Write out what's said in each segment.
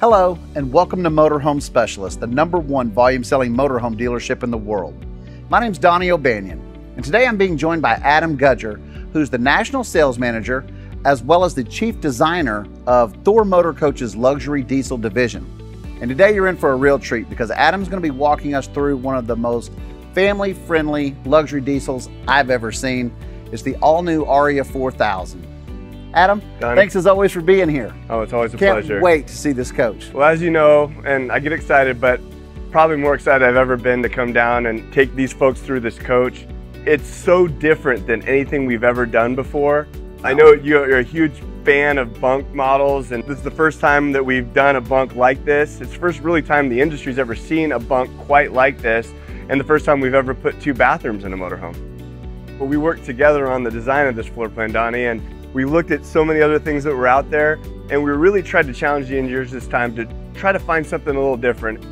Hello, and welcome to Motorhome Specialist, the number one volume selling motorhome dealership in the world. My name is Donnie O'Banion, and today I'm being joined by Adam Gudger, who's the National Sales Manager as well as the Chief Designer of Thor Motor Coach's Luxury Diesel Division. And today you're in for a real treat because Adam's going to be walking us through one of the most family friendly luxury diesels I've ever seen. It's the all new Aria 4000. Adam, thanks as always for being here. Oh, it's always a Can't pleasure. Can't wait to see this coach. Well, as you know, and I get excited, but probably more excited I've ever been to come down and take these folks through this coach. It's so different than anything we've ever done before. I know you're a huge fan of bunk models, and this is the first time that we've done a bunk like this. It's the first really time the industry's ever seen a bunk quite like this, and the first time we've ever put two bathrooms in a motorhome. But we worked together on the design of this floor plan, Donnie, and we looked at so many other things that were out there, and we really tried to challenge the engineers this time to try to find something a little different.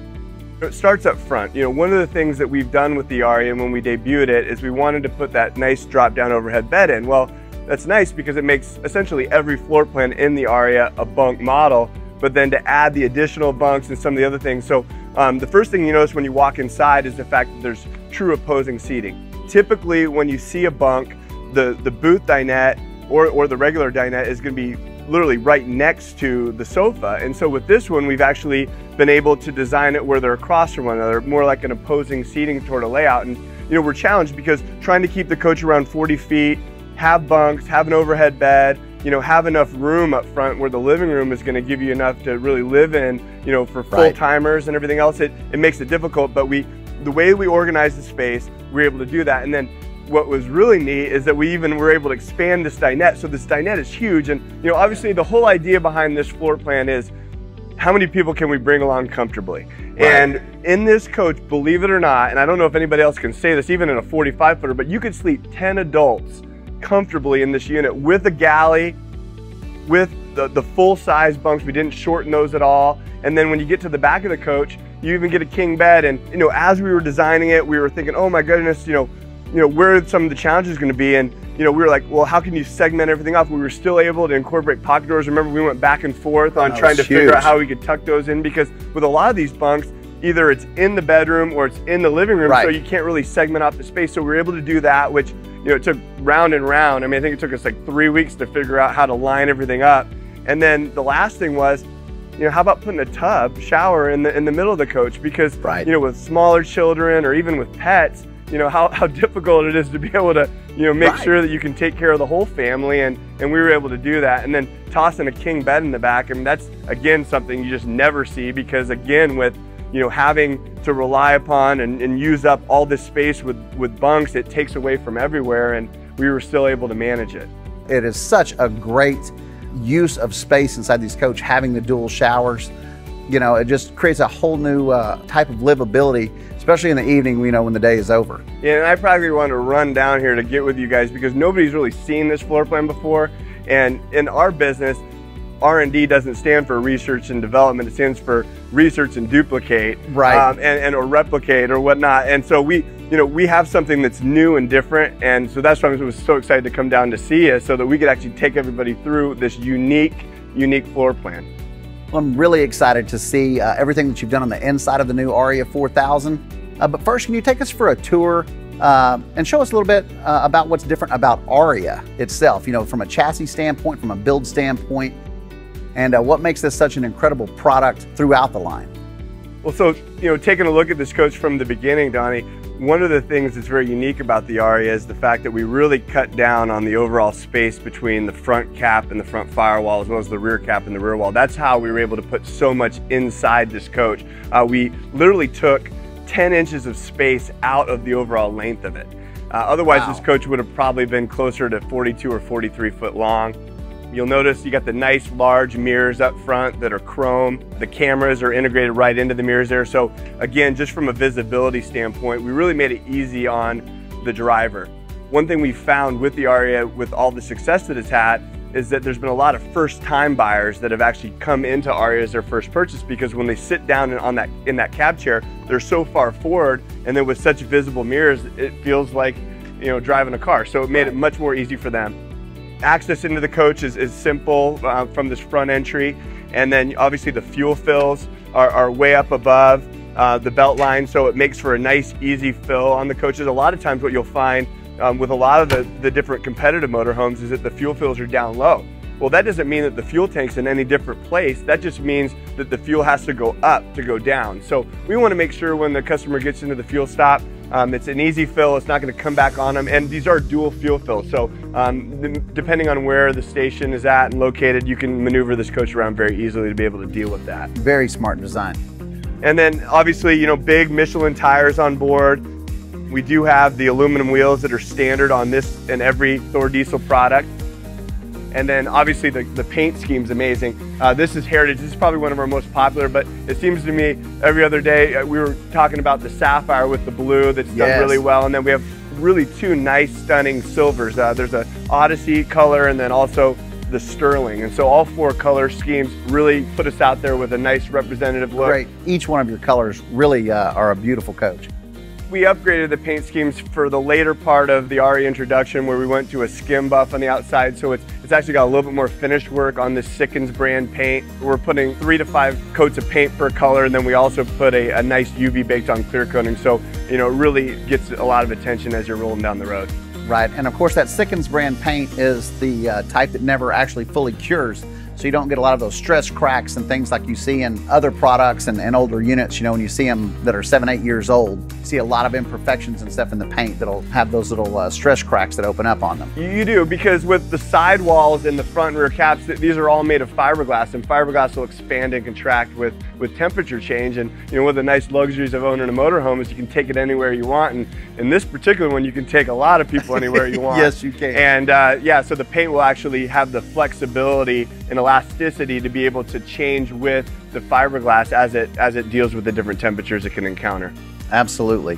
It starts up front. You know, one of the things that we've done with the Aria when we debuted it is we wanted to put that nice drop down overhead bed in. Well, that's nice because it makes essentially every floor plan in the Aria a bunk model, but then to add the additional bunks and some of the other things. So um, the first thing you notice when you walk inside is the fact that there's true opposing seating. Typically, when you see a bunk, the, the booth dinette or, or the regular dinette is going to be literally right next to the sofa. And so with this one, we've actually been able to design it where they're across from one another, more like an opposing seating toward a layout. And you know, we're challenged because trying to keep the coach around 40 feet, have bunks, have an overhead bed, you know, have enough room up front where the living room is going to give you enough to really live in, you know, for full timers right. and everything else. It, it makes it difficult, but we, the way we organize the space, we're able to do that. And then what was really neat is that we even were able to expand this dinette. So this dinette is huge. And you know, obviously the whole idea behind this floor plan is how many people can we bring along comfortably? Right. And in this coach, believe it or not, and I don't know if anybody else can say this, even in a 45 footer, but you could sleep 10 adults comfortably in this unit with a galley, with the, the full size bunks. We didn't shorten those at all. And then when you get to the back of the coach, you even get a king bed. And you know, as we were designing it, we were thinking, oh my goodness, you know, you know, where some of the challenges going to be. And, you know, we were like, well, how can you segment everything off? We were still able to incorporate pocket doors. Remember, we went back and forth on trying to huge. figure out how we could tuck those in because with a lot of these bunks, either it's in the bedroom or it's in the living room, right. so you can't really segment off the space. So we were able to do that, which, you know, it took round and round. I mean, I think it took us like three weeks to figure out how to line everything up. And then the last thing was, you know, how about putting a tub shower in the in the middle of the coach? Because right. you know, with smaller children or even with pets, you know, how, how difficult it is to be able to, you know, make right. sure that you can take care of the whole family. And, and we were able to do that. And then tossing a king bed in the back. I mean, that's, again, something you just never see because, again, with, you know, having to rely upon and, and use up all this space with, with bunks, it takes away from everywhere. And we were still able to manage it. It is such a great use of space inside these coach, having the dual showers. You know, it just creates a whole new uh, type of livability especially in the evening, you know, when the day is over. Yeah, and I probably want to run down here to get with you guys because nobody's really seen this floor plan before. And in our business, R&D doesn't stand for research and development. It stands for research and duplicate, right? Um, and, and or replicate or whatnot. And so we, you know, we have something that's new and different. And so that's why I was so excited to come down to see you so that we could actually take everybody through this unique, unique floor plan. I'm really excited to see uh, everything that you've done on the inside of the new Aria 4000. Uh, but first, can you take us for a tour uh, and show us a little bit uh, about what's different about Aria itself, you know, from a chassis standpoint, from a build standpoint, and uh, what makes this such an incredible product throughout the line? Well, so, you know, taking a look at this coach from the beginning, Donnie, one of the things that's very unique about the Aria is the fact that we really cut down on the overall space between the front cap and the front firewall as well as the rear cap and the rear wall. That's how we were able to put so much inside this coach. Uh, we literally took 10 inches of space out of the overall length of it. Uh, otherwise, wow. this coach would have probably been closer to 42 or 43 foot long. You'll notice you got the nice large mirrors up front that are chrome. The cameras are integrated right into the mirrors there. So again, just from a visibility standpoint, we really made it easy on the driver. One thing we found with the Aria, with all the success that it's had, is that there's been a lot of first time buyers that have actually come into Aria as their first purchase because when they sit down on that in that cab chair, they're so far forward and then with such visible mirrors, it feels like you know driving a car. So it made it much more easy for them. Access into the coach is, is simple uh, from this front entry. And then obviously the fuel fills are, are way up above uh, the belt line, so it makes for a nice, easy fill on the coaches. A lot of times what you'll find um, with a lot of the, the different competitive motorhomes is that the fuel fills are down low. Well, that doesn't mean that the fuel tank's in any different place. That just means that the fuel has to go up to go down. So we want to make sure when the customer gets into the fuel stop, um, it's an easy fill. It's not going to come back on them. And these are dual fuel fills. So um, depending on where the station is at and located, you can maneuver this coach around very easily to be able to deal with that. Very smart design. And then obviously, you know, big Michelin tires on board. We do have the aluminum wheels that are standard on this and every Thor diesel product. And then obviously the, the paint scheme is amazing. Uh, this is Heritage. This is probably one of our most popular, but it seems to me every other day uh, we were talking about the sapphire with the blue that's done really well. And then we have really two nice, stunning silvers. Uh, there's a Odyssey color and then also the sterling. And so all four color schemes really put us out there with a nice representative look. Great. Each one of your colors really uh, are a beautiful coach. We upgraded the paint schemes for the later part of the Aria introduction where we went to a skim buff on the outside. So it's, it's actually got a little bit more finished work on the Sikkens brand paint. We're putting three to five coats of paint per color. And then we also put a, a nice UV baked on clear coating. So, you know, it really gets a lot of attention as you're rolling down the road. Right, and of course that Sikkens brand paint is the uh, type that never actually fully cures so you don't get a lot of those stress cracks and things like you see in other products and, and older units. You know, when you see them that are seven, eight years old, you see a lot of imperfections and stuff in the paint that'll have those little uh, stress cracks that open up on them. You do, because with the sidewalls and the front and rear caps, these are all made of fiberglass, and fiberglass will expand and contract with, with temperature change. And, you know, one of the nice luxuries of owning a motorhome is you can take it anywhere you want. And in this particular one, you can take a lot of people anywhere you want. yes, you can. And uh, yeah, so the paint will actually have the flexibility and elasticity to be able to change with the fiberglass as it as it deals with the different temperatures it can encounter. Absolutely.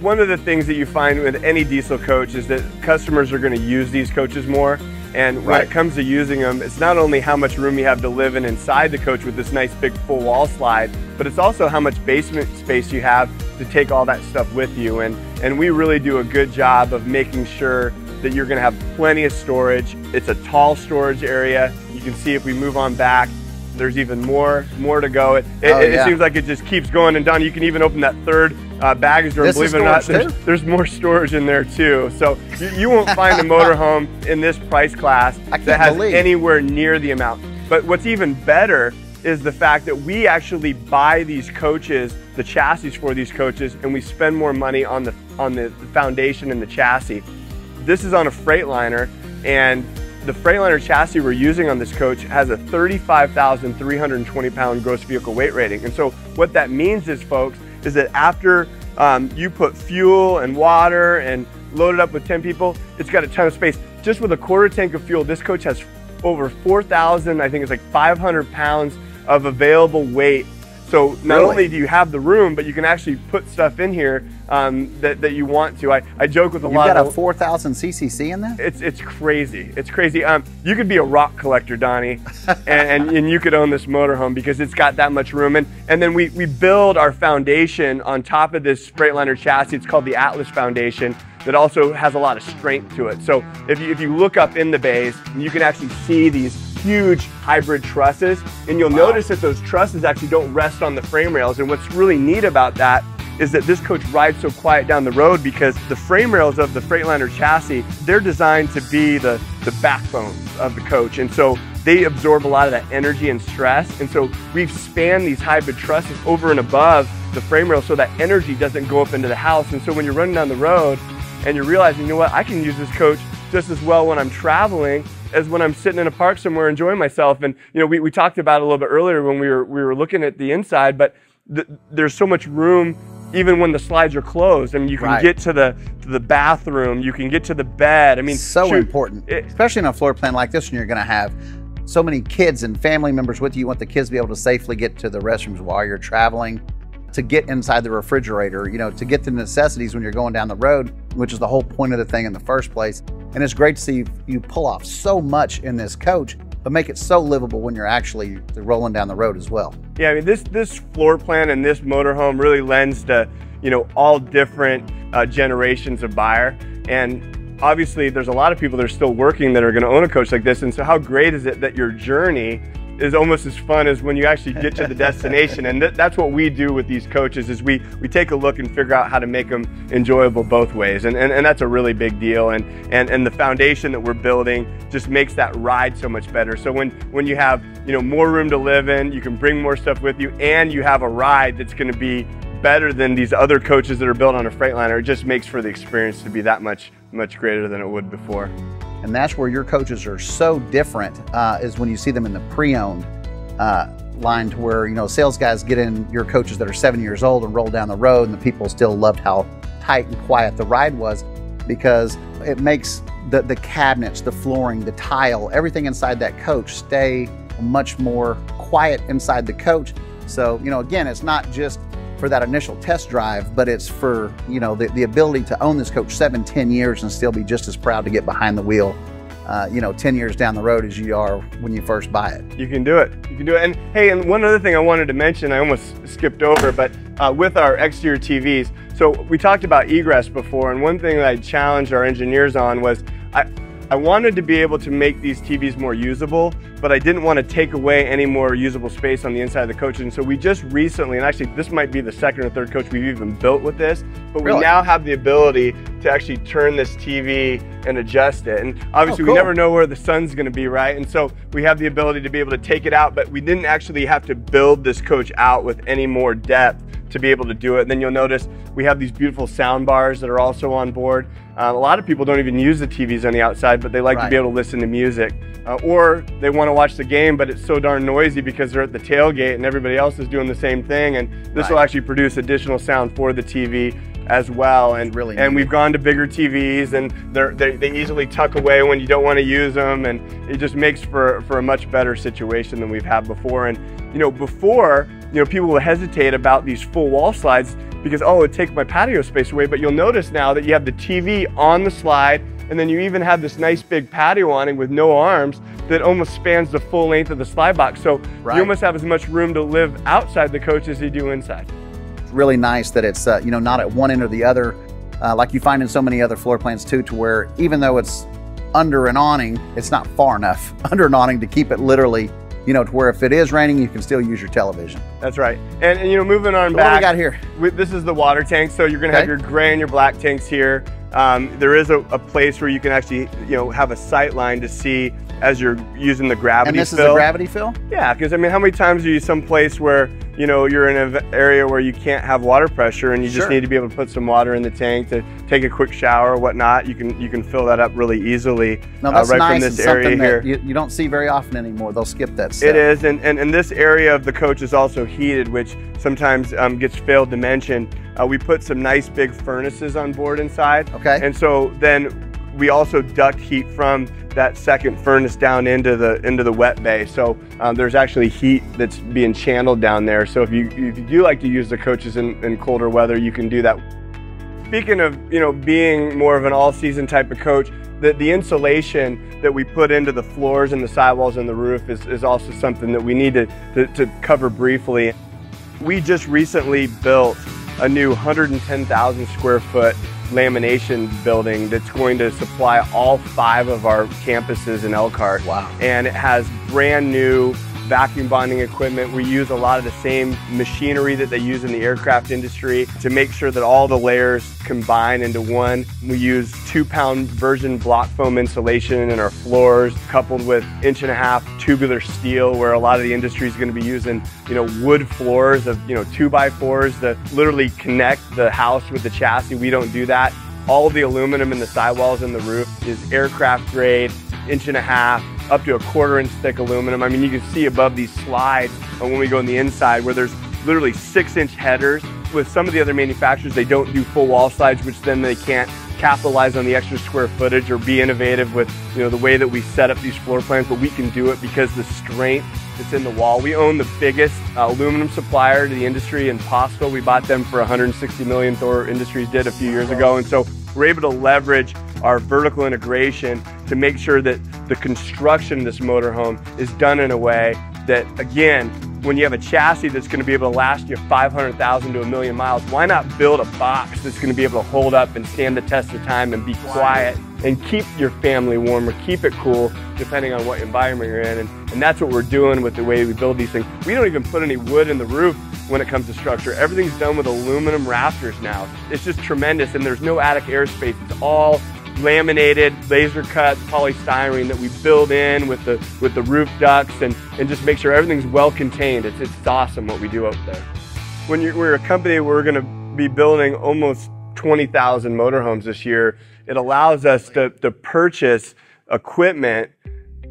One of the things that you find with any diesel coach is that customers are going to use these coaches more. And when right. it comes to using them, it's not only how much room you have to live in inside the coach with this nice big full wall slide, but it's also how much basement space you have to take all that stuff with you. And, and we really do a good job of making sure that you're gonna have plenty of storage. It's a tall storage area. You can see if we move on back, there's even more more to go. It, it, oh, yeah. it, seems like it just keeps going. And Don, you can even open that third uh, baggage door. This believe it or not, there's, there's, more storage in there too. So you, you won't find a motorhome in this price class that has believe. anywhere near the amount. But what's even better is the fact that we actually buy these coaches, the chassis for these coaches, and we spend more money on the on the foundation and the chassis. This is on a Freightliner, and the Freightliner chassis we're using on this coach has a 35,320 pound gross vehicle weight rating. And so what that means is, folks, is that after um, you put fuel and water and load it up with 10 people, it's got a ton of space. Just with a quarter tank of fuel, this coach has over 4,000, I think it's like 500 pounds of available weight so not really? only do you have the room, but you can actually put stuff in here um, that, that you want to. I, I joke with a You've lot You got of a 4,000 CCC in there? It's it's crazy. It's crazy. Um, you could be a rock collector, Donnie, and, and, and you could own this motorhome because it's got that much room. And and then we we build our foundation on top of this Freightliner chassis. It's called the Atlas Foundation. That also has a lot of strength to it. So if you if you look up in the bays, you can actually see these huge hybrid trusses. And you'll wow. notice that those trusses actually don't rest on the frame rails. And what's really neat about that is that this coach rides so quiet down the road because the frame rails of the Freightliner chassis, they're designed to be the, the backbone of the coach. And so they absorb a lot of that energy and stress. And so we've spanned these hybrid trusses over and above the frame rail so that energy doesn't go up into the house. And so when you're running down the road and you're realizing, you know what, I can use this coach just as well when I'm traveling as when I'm sitting in a park somewhere enjoying myself. And you know, we, we talked about it a little bit earlier when we were we were looking at the inside, but th- there's so much room even when the slides are closed. I mean, you can right. get to the to the bathroom, you can get to the bed. I mean, so shoot, important, it, especially in a floor plan like this, when you're going to have so many kids and family members with you. You want the kids to be able to safely get to the restrooms while you're traveling to get inside the refrigerator, you know, to get the necessities when you're going down the road, which is the whole point of the thing in the first place. And it's great to see you pull off so much in this coach, but make it so livable when you're actually rolling down the road as well. Yeah, I mean, this this floor plan and this motorhome really lends to, you know, all different uh, generations of buyer. And obviously, there's a lot of people that are still working that are going to own a coach like this. And so, how great is it that your journey is almost as fun as when you actually get to the destination. And th- that's what we do with these coaches is we, we take a look and figure out how to make them enjoyable both ways. And, and, and that's a really big deal. And, and, and the foundation that we're building just makes that ride so much better. So when, when you have, you know, more room to live in, you can bring more stuff with you and you have a ride that's going to be better than these other coaches that are built on a Freightliner. It just makes for the experience to be that much, much greater than it would before. And that's where your coaches are so different uh, is when you see them in the pre-owned uh, line to where, you know, sales guys get in your coaches that are seven years old and roll down the road and the people still loved how tight and quiet the ride was because it makes the, the cabinets, the flooring, the tile, everything inside that coach stay much more quiet inside the coach. So, you know, again, it's not just for that initial test drive, but it's for, you know, the, the ability to own this coach seven, ten years and still be just as proud to get behind the wheel uh, you know, 10 years down the road as you are when you first buy it. You can do it. You can do it. And hey, and one other thing I wanted to mention, I almost skipped over, but uh, with our exterior TVs, so we talked about egress before, and one thing that I challenged our engineers on was I, I wanted to be able to make these TVs more usable, but I didn't want to take away any more usable space on the inside of the coach. And so we just recently, and actually this might be the second or third coach we've even built with this, but we Really? now have the ability to actually turn this TV and adjust it. And obviously Oh, cool. we never know where the sun's gonna be, right? And so we have the ability to be able to take it out, but we didn't actually have to build this coach out with any more depth to be able to do it. And then you'll notice we have these beautiful sound bars that are also on board. Uh, a lot of people don't even use the TVs on the outside, but they like to be able to listen to music. Uh, or they want to watch the game, but it's so darn noisy because they're at the tailgate and everybody else is doing the same thing. And this will actually produce additional sound for the TV as well. And Really and we've gone to bigger TVs, and they're, they they easily tuck away when you don't want to use them, and it just makes for for a much better situation than we've had before. And you know, before you know, people would hesitate about these full wall slides because oh, it takes my patio space away. But you'll notice now that you have the TV on the slide, and then you even have this nice big patio awning with no arms that almost spans the full length of the slide box. So Right. you almost have as much room to live outside the coach as you do inside. It's really nice that it's, uh, you know, not at one end or the other, uh, like you find in so many other floor plans too, to where even though it's under an awning, it's not far enough under an awning to keep it literally, you know, to where if it is raining, you can still use your television. That's right. And, and you know, moving on So back. what do we got here? We- This is the water tank, so you're gonna have your gray and your black tanks here. Um, there is a, a place where you can actually, you know, have a sight line to see as you're using the gravity And this is fill. a gravity fill? Yeah, because I mean, how many times are you someplace where you know you're in an area where you can't have water pressure and you just need to be able to put some water in the tank to take a quick shower or whatnot? You can you can fill that up really easily No, uh, right nice. from this area here. you, you don't see very often anymore. They'll skip that step. It is, and, and, and this area of the coach is also heated, which sometimes um, gets failed to mention. Uh, we put some nice big furnaces on board inside. Okay. And so then we also duct heat from that second furnace down into the into the wet bay. So um, there's actually heat that's being channeled down there. So if you if you do like to use the coaches in, in colder weather, you can do that. Speaking of you know being more of an all-season type of coach, the, the insulation that we put into the floors and the sidewalls and the roof is, is also something that we need to, to, to cover briefly. We just recently built a new 110,000 square foot lamination building that's going to supply all five of our campuses in Elkhart. Wow. And it has brand new vacuum bonding equipment. We use a lot of the same machinery that they use in the aircraft industry to make sure that all the layers combine into one. We use two pound version block foam insulation in our floors, coupled with inch and a half tubular steel, where a lot of the industry is going to be using, you know, wood floors of, you know, two by fours that literally connect the house with the chassis. We don't do that. All of the aluminum in the sidewalls and the roof is aircraft grade, inch and a half, up to a quarter inch thick aluminum. I mean, you can see above these slides uh, when we go on the inside where there's literally six inch headers. With some of the other manufacturers, they don't do full wall slides, which then they can't capitalize on the extra square footage or be innovative with you know the way that we set up these floor plans. But we can do it because the strength that's in the wall. We own the biggest uh, aluminum supplier to the industry in Postle. We bought them for 160 million. Thor Industries did a few years ago, and so we're able to leverage our vertical integration to make sure that the construction of this motorhome is done in a way that, again, when you have a chassis that's going to be able to last you 500,000 to a million miles, why not build a box that's going to be able to hold up and stand the test of time and be quiet and keep your family warm or keep it cool depending on what environment you're in. And, and that's what we're doing with the way we build these things. We don't even put any wood in the roof when it comes to structure. Everything's done with aluminum rafters now. It's just tremendous and there's no attic airspace. It's all laminated, laser cut polystyrene that we build in with the with the roof ducts and, and just make sure everything's well contained. It's, it's awesome what we do up there. When you're, we're a company, we're gonna be building almost 20,000 motorhomes this year. It allows us to, to purchase equipment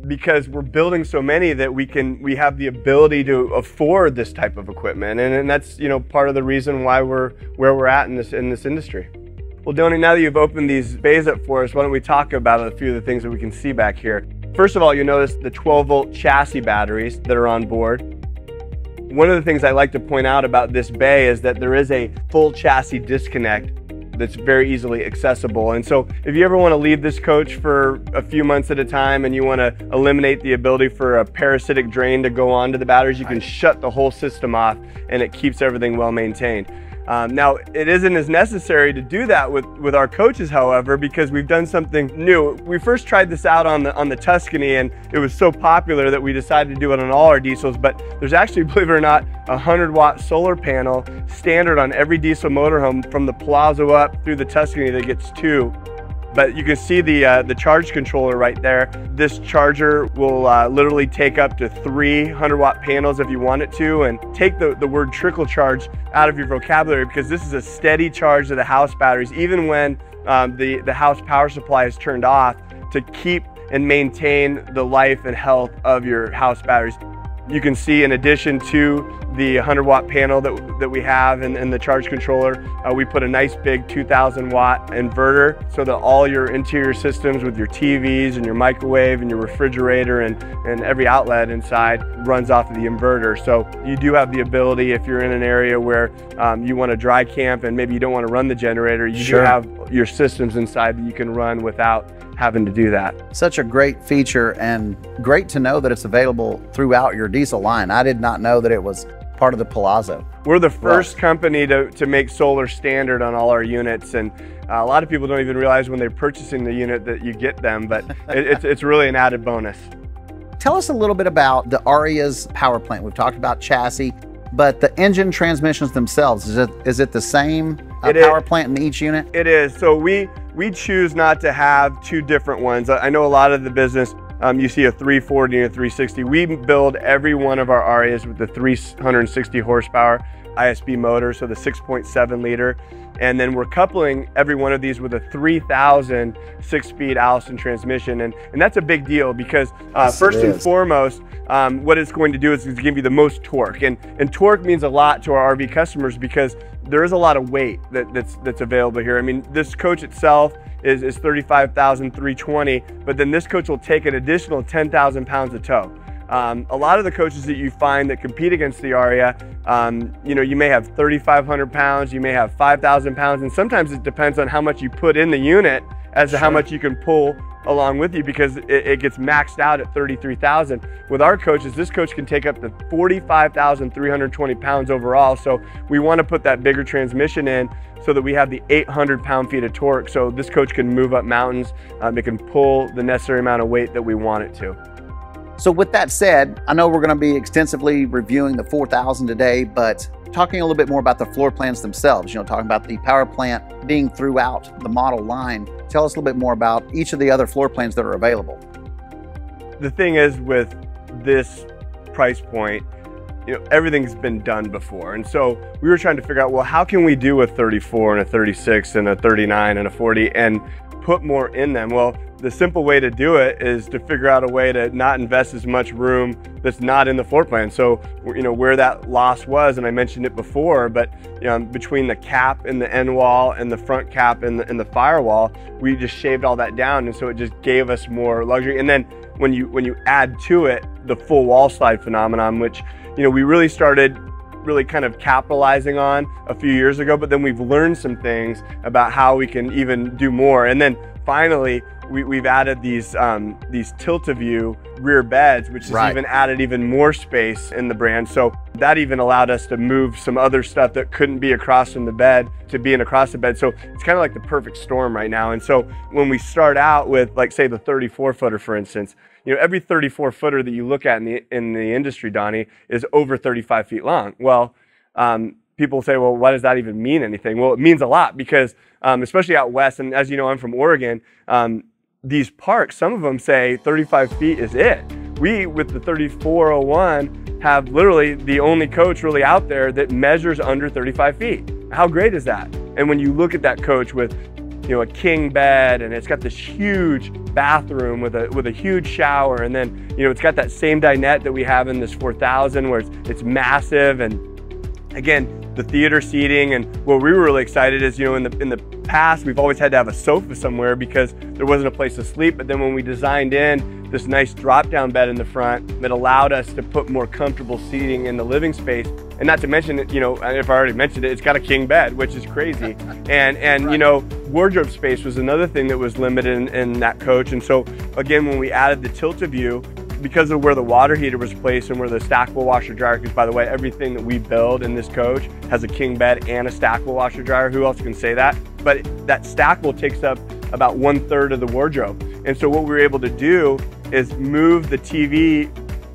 because we're building so many that we can we have the ability to afford this type of equipment and, and that's you know part of the reason why we're where we're at in this in this industry. Well, Donnie, now that you've opened these bays up for us, why don't we talk about a few of the things that we can see back here. First of all, you notice the 12 volt chassis batteries that are on board. One of the things I like to point out about this bay is that there is a full chassis disconnect that's very easily accessible. And so if you ever want to leave this coach for a few months at a time and you want to eliminate the ability for a parasitic drain to go onto the batteries, you can shut the whole system off and it keeps everything well maintained. Um, now, it isn't as necessary to do that with, with our coaches, however, because we've done something new. We first tried this out on the, on the Tuscany and it was so popular that we decided to do it on all our diesels, but there's actually, believe it or not, a 100 watt solar panel standard on every diesel motorhome from the Palazzo up through the Tuscany that gets two. But you can see the, uh, the charge controller right there. This charger will uh, literally take up to 300 watt panels if you want it to and take the, the word trickle charge out of your vocabulary because this is a steady charge to the house batteries even when um, the, the house power supply is turned off to keep and maintain the life and health of your house batteries. You can see in addition to the 100 watt panel that, that we have and, and the charge controller, uh, we put a nice big 2000 watt inverter so that all your interior systems with your TVs and your microwave and your refrigerator and, and every outlet inside runs off of the inverter. So you do have the ability if you're in an area where um, you want to dry camp and maybe you don't want to run the generator, you sure. do have your systems inside that you can run without having to do that. Such a great feature and great to know that it's available throughout your diesel line. I did not know that it was part of the Palazzo. We're the first company to, to make solar standard on all our units and uh, a lot of people don't even realize when they're purchasing the unit that you get them, but it, it's, it's really an added bonus. Tell us a little bit about the Aria's power plant. We've talked about chassis, but the engine transmissions themselves, is it, is it the same uh, power is. plant in each unit? It is. So we, we choose not to have two different ones. I know a lot of the business, um, you see a 340 and a 360. We build every one of our Arias with the 360 horsepower ISB motor, so the 6.7 liter. And then we're coupling every one of these with a 3000 six-speed Allison transmission. And, and that's a big deal because uh, yes, first and foremost, um, what it's going to do is, is give you the most torque. And, and torque means a lot to our RV customers because there is a lot of weight that, that's, that's available here. I mean, this coach itself is, is 35,320, but then this coach will take an additional 10,000 pounds of tow. Um, a lot of the coaches that you find that compete against the Aria, um, you know, you may have 3,500 pounds, you may have 5,000 pounds, and sometimes it depends on how much you put in the unit as to how much you can pull along with you because it, it gets maxed out at 33,000. With our coaches, this coach can take up to 45,320 pounds overall. So we want to put that bigger transmission in so that we have the 800 pound feet of torque. So this coach can move up mountains. Um, it can pull the necessary amount of weight that we want it to. So with that said, I know we're going to be extensively reviewing the 4000 today, but talking a little bit more about the floor plans themselves, you know, talking about the power plant being throughout the model line. Tell us a little bit more about each of the other floor plans that are available. The thing is with this price point, you know, everything's been done before. And so we were trying to figure out, well, how can we do a 34 and a 36 and a 39 and a 40 and put more in them? Well, the simple way to do it is to figure out a way to not invest as much room that's not in the floor plan. So, you know, where that loss was, and I mentioned it before, but you know, between the cap and the end wall and the front cap and the, and the firewall, we just shaved all that down. And so it just gave us more luxury. And then when you, when you add to it the full wall slide phenomenon, which, you know, we really started really kind of capitalizing on a few years ago, but then we've learned some things about how we can even do more. And then finally we, have added these um, these tilt-a-view rear beds, which has right. even added even more space in the brand. So that even allowed us to move some other stuff that couldn't be across from the bed to being across the bed. So it's kind of like the perfect storm right now. And so when we start out with like say the 34 footer, for instance, you know, every 34 footer that you look at in the, in the industry, Donnie, is over 35 feet long. Well, um, people say, well, why does that even mean anything? Well, it means a lot because, um, especially out west, and as you know, I'm from Oregon, um, these parks, some of them say 35 feet is it. We, with the 3401, have literally the only coach really out there that measures under 35 feet. How great is that? And when you look at that coach with you know, a king bed and it's got this huge bathroom with a, with a huge shower. And then, you know, it's got that same dinette that we have in this 4000 where it's, it's massive. And again, the theater seating. And what we were really excited is, you know, in the, in the past, we've always had to have a sofa somewhere because there wasn't a place to sleep. But then when we designed in this nice drop down bed in the front, it allowed us to put more comfortable seating in the living space. And not to mention, you know, if I already mentioned it, it's got a king bed, which is crazy. and, and you know, wardrobe space was another thing that was limited in, in that coach. And so again, when we added the tilt-a-view, because of where the water heater was placed and where the stackable washer dryer, because by the way, everything that we build in this coach has a king bed and a stackable washer dryer. Who else can say that? But that stackable takes up about one third of the wardrobe. And so what we were able to do is move the TV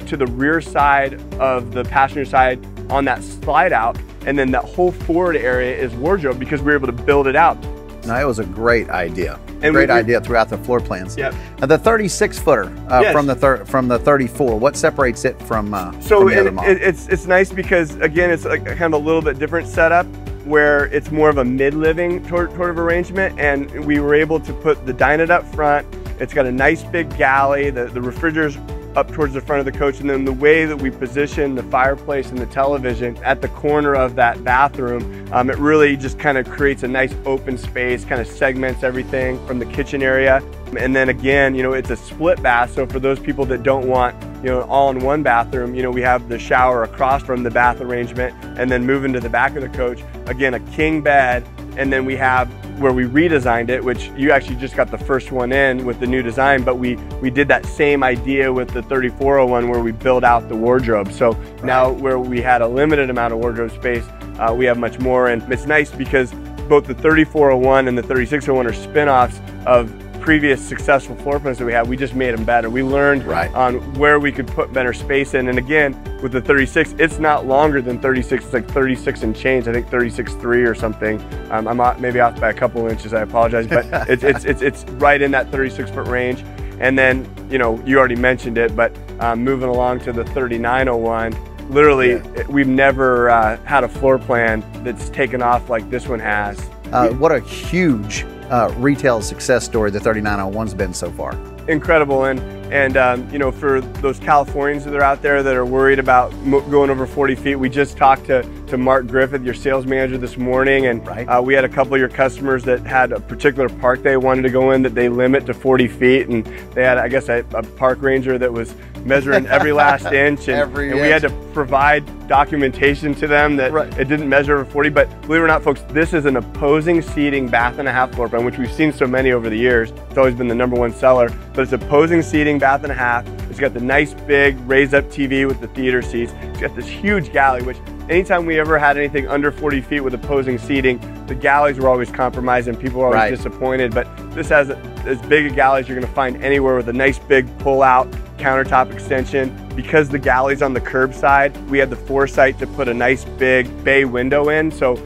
to the rear side of the passenger side on that slide out. And then that whole forward area is wardrobe because we were able to build it out. No, it was a great idea. And great we, idea throughout the floor plans. Yep. Now the 36 footer uh, yes. from the thir- from the 34. What separates it from? Uh, so from the other model? it's it's nice because again it's like kind of a little bit different setup where it's more of a mid-living sort, sort of arrangement, and we were able to put the dinette up front. It's got a nice big galley. The the refrigerator's up towards the front of the coach. And then the way that we position the fireplace and the television at the corner of that bathroom, um, it really just kind of creates a nice open space, kind of segments everything from the kitchen area. And then again, you know, it's a split bath. So for those people that don't want, you know, all in one bathroom, you know, we have the shower across from the bath arrangement and then moving to the back of the coach. Again, a king bed. And then we have where we redesigned it, which you actually just got the first one in with the new design, but we, we did that same idea with the 3401 where we build out the wardrobe. So right. now where we had a limited amount of wardrobe space, uh, we have much more. And it's nice because both the 3401 and the 3601 are spin-offs of previous successful floor plans that we had, we just made them better. We learned right. on where we could put better space in. And again, with the 36, it's not longer than 36. It's like 36 and change. I think 36.3 or something. Um, I'm off, maybe off by a couple inches. I apologize, but it's, it's, it's, it's right in that 36 foot range. And then, you know, you already mentioned it, but um, moving along to the 3901, literally, yeah. we've never uh, had a floor plan that's taken off like this one has. Uh, what a huge uh, retail success story the 3901's been so far. Incredible, and and um, you know for those Californians that are out there that are worried about going over 40 feet, we just talked to to Mark Griffith, your sales manager, this morning, and right. uh, we had a couple of your customers that had a particular park they wanted to go in that they limit to 40 feet, and they had I guess a, a park ranger that was measuring every last inch, and, every and inch. we had to provide documentation to them that right. it didn't measure over 40. But believe it or not, folks, this is an opposing seating bath and a half floor plan, which we've seen so many over the years. It's always been the number one seller, but it's opposing seating bath and a half. It's got the nice big raised up TV with the theater seats. It's got this huge galley, which anytime we ever had anything under 40 feet with opposing seating, the galleys were always compromised and people were always right. disappointed. But this has as big a galley as you're gonna find anywhere with a nice big pull out countertop extension. Because the galley's on the curb side, we had the foresight to put a nice big bay window in. So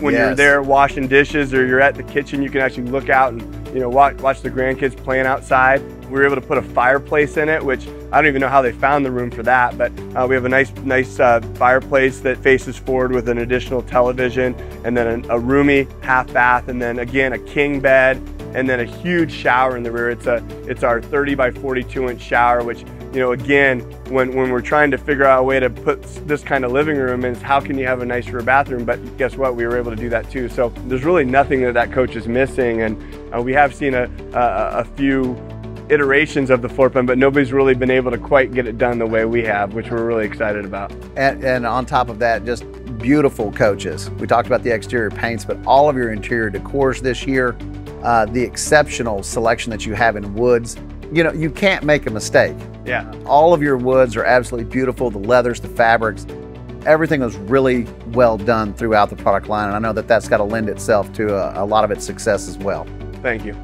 when yes. you're there washing dishes or you're at the kitchen, you can actually look out and you know watch, watch the grandkids playing outside. We were able to put a fireplace in it, which I don't even know how they found the room for that, but uh, we have a nice, nice uh, fireplace that faces forward with an additional television, and then a, a roomy half bath, and then again a king bed, and then a huge shower in the rear. It's a, it's our 30 by 42 inch shower, which you know, again, when, when we're trying to figure out a way to put this kind of living room in, how can you have a nicer bathroom? But guess what? We were able to do that too. So there's really nothing that that coach is missing. And uh, we have seen a, a, a few iterations of the floor plan, but nobody's really been able to quite get it done the way we have, which we're really excited about. And, and, on top of that, just beautiful coaches. We talked about the exterior paints, but all of your interior decors this year, uh, the exceptional selection that you have in woods. You know, you can't make a mistake. Yeah. All of your woods are absolutely beautiful. The leathers, the fabrics, everything was really well done throughout the product line. And I know that that's got to lend itself to a, a lot of its success as well. Thank you.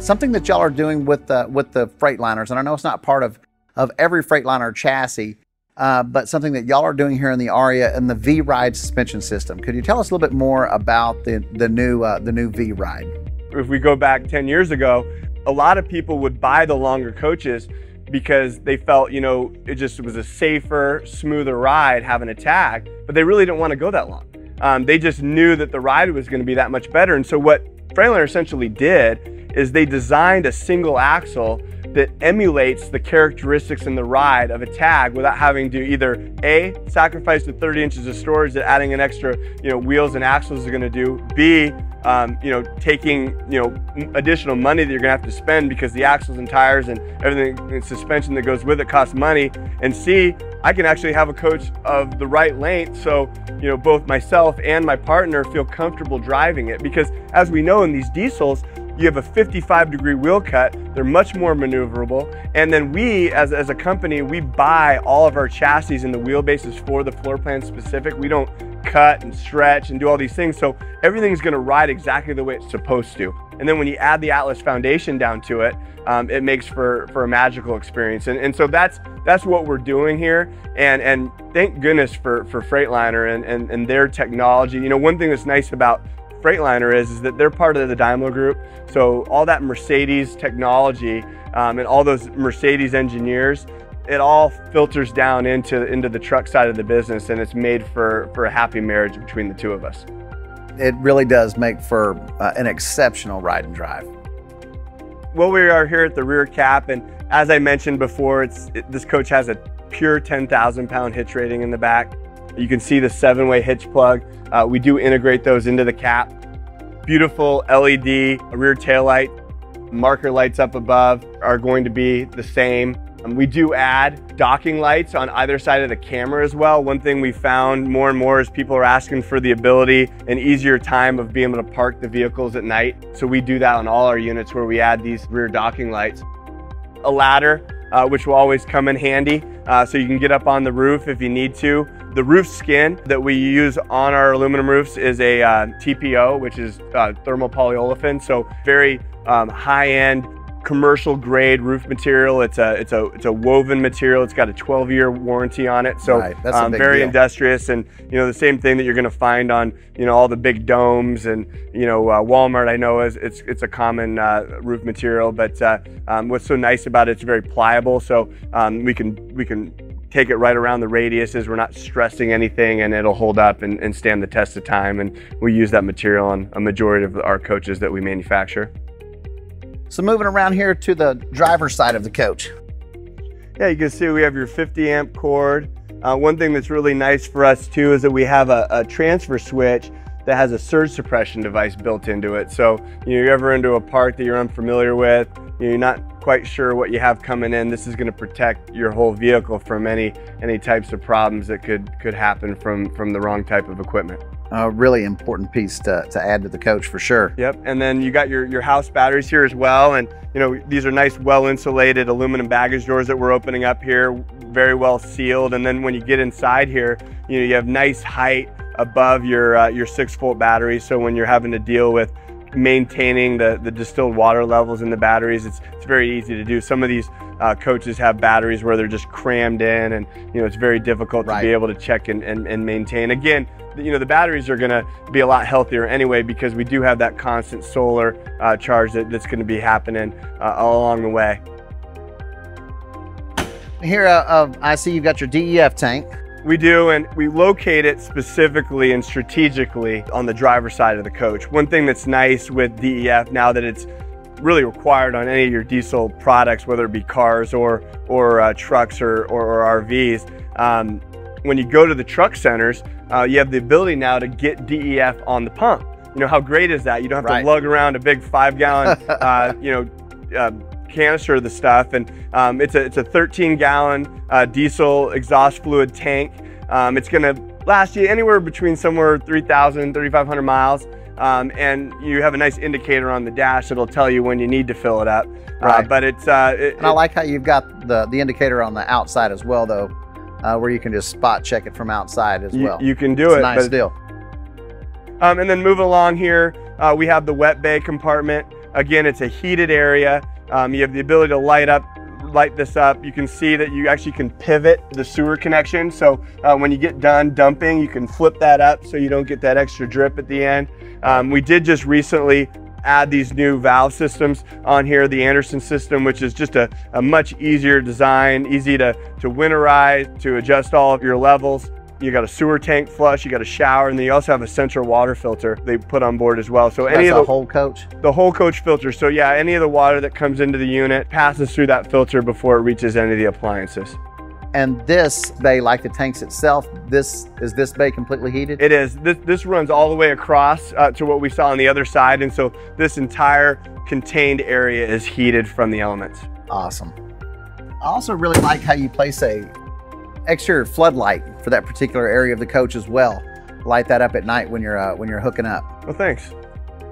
Something that y'all are doing with the with the Freightliners, and I know it's not part of of every Freightliner chassis, uh, but something that y'all are doing here in the Aria and the V Ride suspension system. Could you tell us a little bit more about the the new uh, the new V Ride? If we go back 10 years ago, a lot of people would buy the longer coaches because they felt, you know, it just was a safer, smoother ride having a tag, but they really didn't want to go that long. Um, they just knew that the ride was going to be that much better. And so what Freightliner essentially did is they designed a single axle that emulates the characteristics in the ride of a tag without having to either A, sacrifice the 30 inches of storage that adding an extra, you know, wheels and axles is gonna do, B, um, you know, taking, you know, additional money that you're gonna have to spend because the axles and tires and everything and suspension that goes with it costs money, and C, I can actually have a coach of the right length so, you know, both myself and my partner feel comfortable driving it because as we know in these diesels, you have a 55 degree wheel cut. They're much more maneuverable. And then we, as, as a company, we buy all of our chassis and the wheelbases for the floor plan specific. We don't cut and stretch and do all these things. So everything's gonna ride exactly the way it's supposed to. And then when you add the Atlas foundation down to it, um, it makes for, for a magical experience. And, and so that's that's what we're doing here. And, and thank goodness for, for Freightliner and, and, and their technology. You know, one thing that's nice about Freightliner is, is that they're part of the Daimler Group. So all that Mercedes technology um, and all those Mercedes engineers, it all filters down into, into the truck side of the business and it's made for, for a happy marriage between the two of us. It really does make for uh, an exceptional ride and drive. Well, we are here at the rear cap and as I mentioned before, it's, it, this coach has a pure 10,000 pound hitch rating in the back. You can see the seven way hitch plug. Uh, we do integrate those into the cap. Beautiful LED rear tail light. Marker lights up above are going to be the same. Um, we do add docking lights on either side of the camera as well. One thing we found more and more is people are asking for the ability and easier time of being able to park the vehicles at night. So we do that on all our units where we add these rear docking lights. A ladder, uh, which will always come in handy. Uh, so you can get up on the roof if you need to. The roof skin that we use on our aluminum roofs is a uh, TPO, which is uh, thermal polyolefin. So very um, high-end commercial grade roof material. It's a it's a it's a woven material. It's got a 12 year warranty on it. So right. um, very deal. industrious and you know the same thing that you're going to find on you know all the big domes and you know uh, Walmart. I know is it's it's a common uh, roof material, but uh, um, what's so nice about it, it's very pliable. So um, we can we can take it right around the radiuses. We're not stressing anything and it'll hold up and, and, stand the test of time. And we use that material on a majority of our coaches that we manufacture. So moving around here to the driver's side of the coach. Yeah, you can see we have your 50 amp cord. Uh, one thing that's really nice for us too is that we have a, a transfer switch that has a surge suppression device built into it. So you know, you're ever into a part that you're unfamiliar with, you're not quite sure what you have coming in, this is gonna protect your whole vehicle from any, any types of problems that could, could happen from, from the wrong type of equipment. A really important piece to, to add to the coach for sure. Yep, and then you got your, your house batteries here as well. And you know, these are nice, well insulated aluminum baggage doors that we're opening up here, very well sealed. And then when you get inside here, you know, you have nice height above your, uh, your six volt battery. So when you're having to deal with maintaining the, the distilled water levels in the batteries, it's, it's very easy to do. Some of these uh, coaches have batteries where they're just crammed in and you know it's very difficult right. to be able to check and, and, and maintain. Again, you know the batteries are going to be a lot healthier anyway because we do have that constant solar uh, charge that, that's going to be happening uh, all along the way. Here, uh, uh I see you've got your DEF tank. We do, and we locate it specifically and strategically on the driver's side of the coach. One thing that's nice with DEF now that it's really required on any of your diesel products, whether it be cars or, or uh, trucks or, or, or RVs, um, when you go to the truck centers, uh, you have the ability now to get DEF on the pump. You know, how great is that? You don't have right. to lug around a big five gallon, uh, you know, uh, canister of the stuff. And um, it's, a, it's a 13 gallon uh, diesel exhaust fluid tank. Um, it's gonna last you anywhere between somewhere 3,000, 3,500 miles. Um, and you have a nice indicator on the dash that'll tell you when you need to fill it up. Uh, Right. but it's uh, it, And I like how you've got the, the indicator on the outside as well, though, uh, where you can just spot check it from outside as you, well. you can do it's it. a nice but- deal. Um, and then moving along here, uh, we have the wet bay compartment. Again, it's a heated area. Um, you have the ability to light up, light this up. You can see that you actually can pivot the sewer connection. So uh, when you get done dumping, you can flip that up so you don't get that extra drip at the end. Um, we did just recently add these new valve systems on here, the Anderson system, which is just a, a much easier design, easy to, to winterize, to adjust all of your levels. You got a sewer tank flush, you got a shower, and then you also have a central water filter they put on board as well. So any of the whole coach. the whole coach filter. So yeah, any of the water that comes into the unit passes through that filter before it reaches any of the appliances. And this bay, like the tanks itself, this is this bay completely heated? It is. This, this runs all the way across uh, to what we saw on the other side, and so this entire contained area is heated from the elements. Awesome. I also really like how you place a exterior floodlight for that particular area of the coach as well. Light that up at night when you're uh, when you're hooking up. Well, thanks.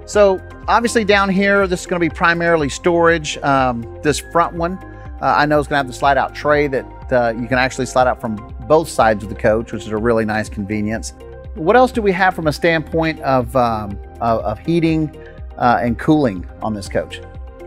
So obviously down here, this is going to be primarily storage. Um, this front one, uh, I know is going to have the slide out tray that uh, you can actually slide out from both sides of the coach, which is a really nice convenience. What else do we have from a standpoint of um, of, of heating uh, and cooling on this coach?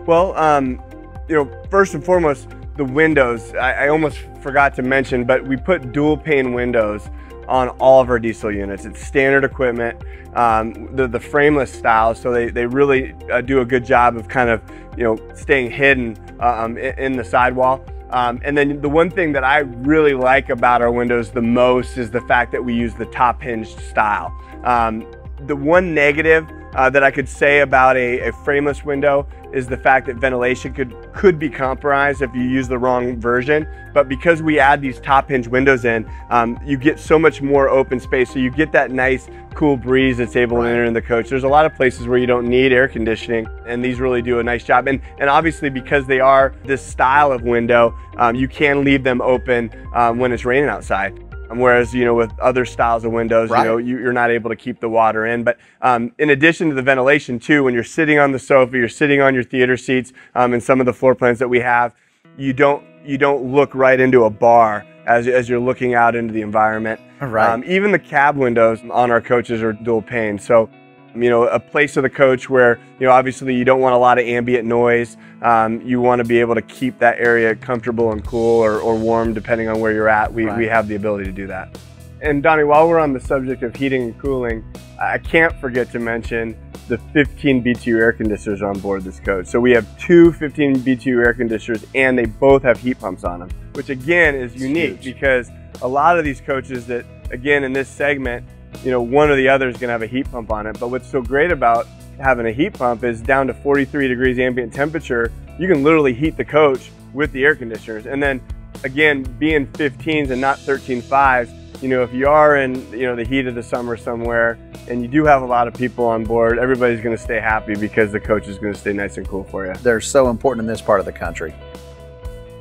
Well, um, you know, first and foremost, the windows. I, I almost forgot to mention, but we put dual pane windows on all of our diesel units. It's standard equipment, um, the, the frameless style, so they, they really uh, do a good job of kind of, you know, staying hidden um, in, in the sidewall. Um, and then the one thing that I really like about our windows the most is the fact that we use the top hinged style. Um, the one negative uh, that I could say about a, a frameless window is the fact that ventilation could could be compromised if you use the wrong version. But because we add these top hinge windows in, um, you get so much more open space. So you get that nice cool breeze that's able to enter in the coach. There's a lot of places where you don't need air conditioning, and these really do a nice job. And and obviously because they are this style of window, um, you can leave them open um, when it's raining outside. Um, Whereas, you know, with other styles of windows, Right. you know, you, you're not able to keep the water in. But um, in addition to the ventilation, too, when you're sitting on the sofa, you're sitting on your theater seats, um, in some of the floor plans that we have, you don't you don't look right into a bar as, as you're looking out into the environment. Right. Um, even the cab windows on our coaches are dual pane. So, you know, a place of the coach where, you know, obviously you don't want a lot of ambient noise. Um, you want to be able to keep that area comfortable and cool or, or warm depending on where you're at. We, we have the ability to do that. And Donnie, while we're on the subject of heating and cooling, I can't forget to mention the 15 BTU air conditioners on board this coach. So we have two 15 BTU air conditioners and they both have heat pumps on them, which again is unique because a lot of these coaches that, again, in this segment, you know, one or the other is going to have a heat pump on it. But what's so great about having a heat pump is down to 43 degrees ambient temperature, you can literally heat the coach with the air conditioners. And then again, being 15s and not 13.5s, you know, if you are in, you know, the heat of the summer somewhere and you do have a lot of people on board, everybody's going to stay happy because the coach is going to stay nice and cool for you. They're so important in this part of the country.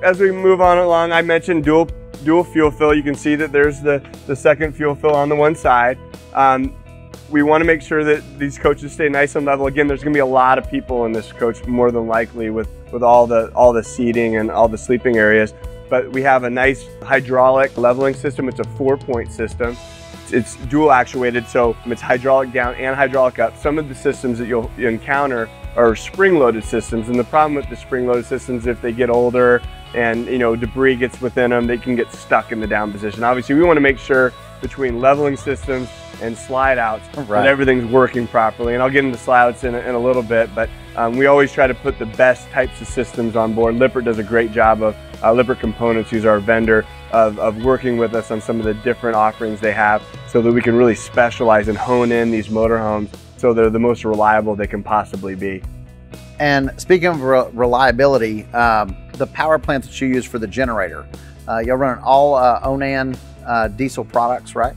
As we move on along, I mentioned dual dual fuel fill. You can see that there's the, the second fuel fill on the one side. Um, we want to make sure that these coaches stay nice and level. Again, there's going to be a lot of people in this coach, more than likely, with with all the all the seating and all the sleeping areas. But we have a nice hydraulic leveling system. It's a four-point system. It's, dual actuated, so it's hydraulic down and hydraulic up. Some of the systems that you'll encounter are spring-loaded systems, and the problem with the spring-loaded systems, if they get older and you know debris gets within them, they can get stuck in the down position. Obviously, we want to make sure between leveling systems and slide outs Right. that everything's working properly. And I'll get into slide outs in a, in a little bit, but um, we always try to put the best types of systems on board. Lippert does a great job of uh, Lippert Components, who's our vendor, of, of working with us on some of the different offerings they have so that we can really specialize and hone in these motorhomes so they're the most reliable they can possibly be. And speaking of re- reliability, um, the power plants that you use for the generator, uh, you're running all uh, Onan uh, diesel products, right?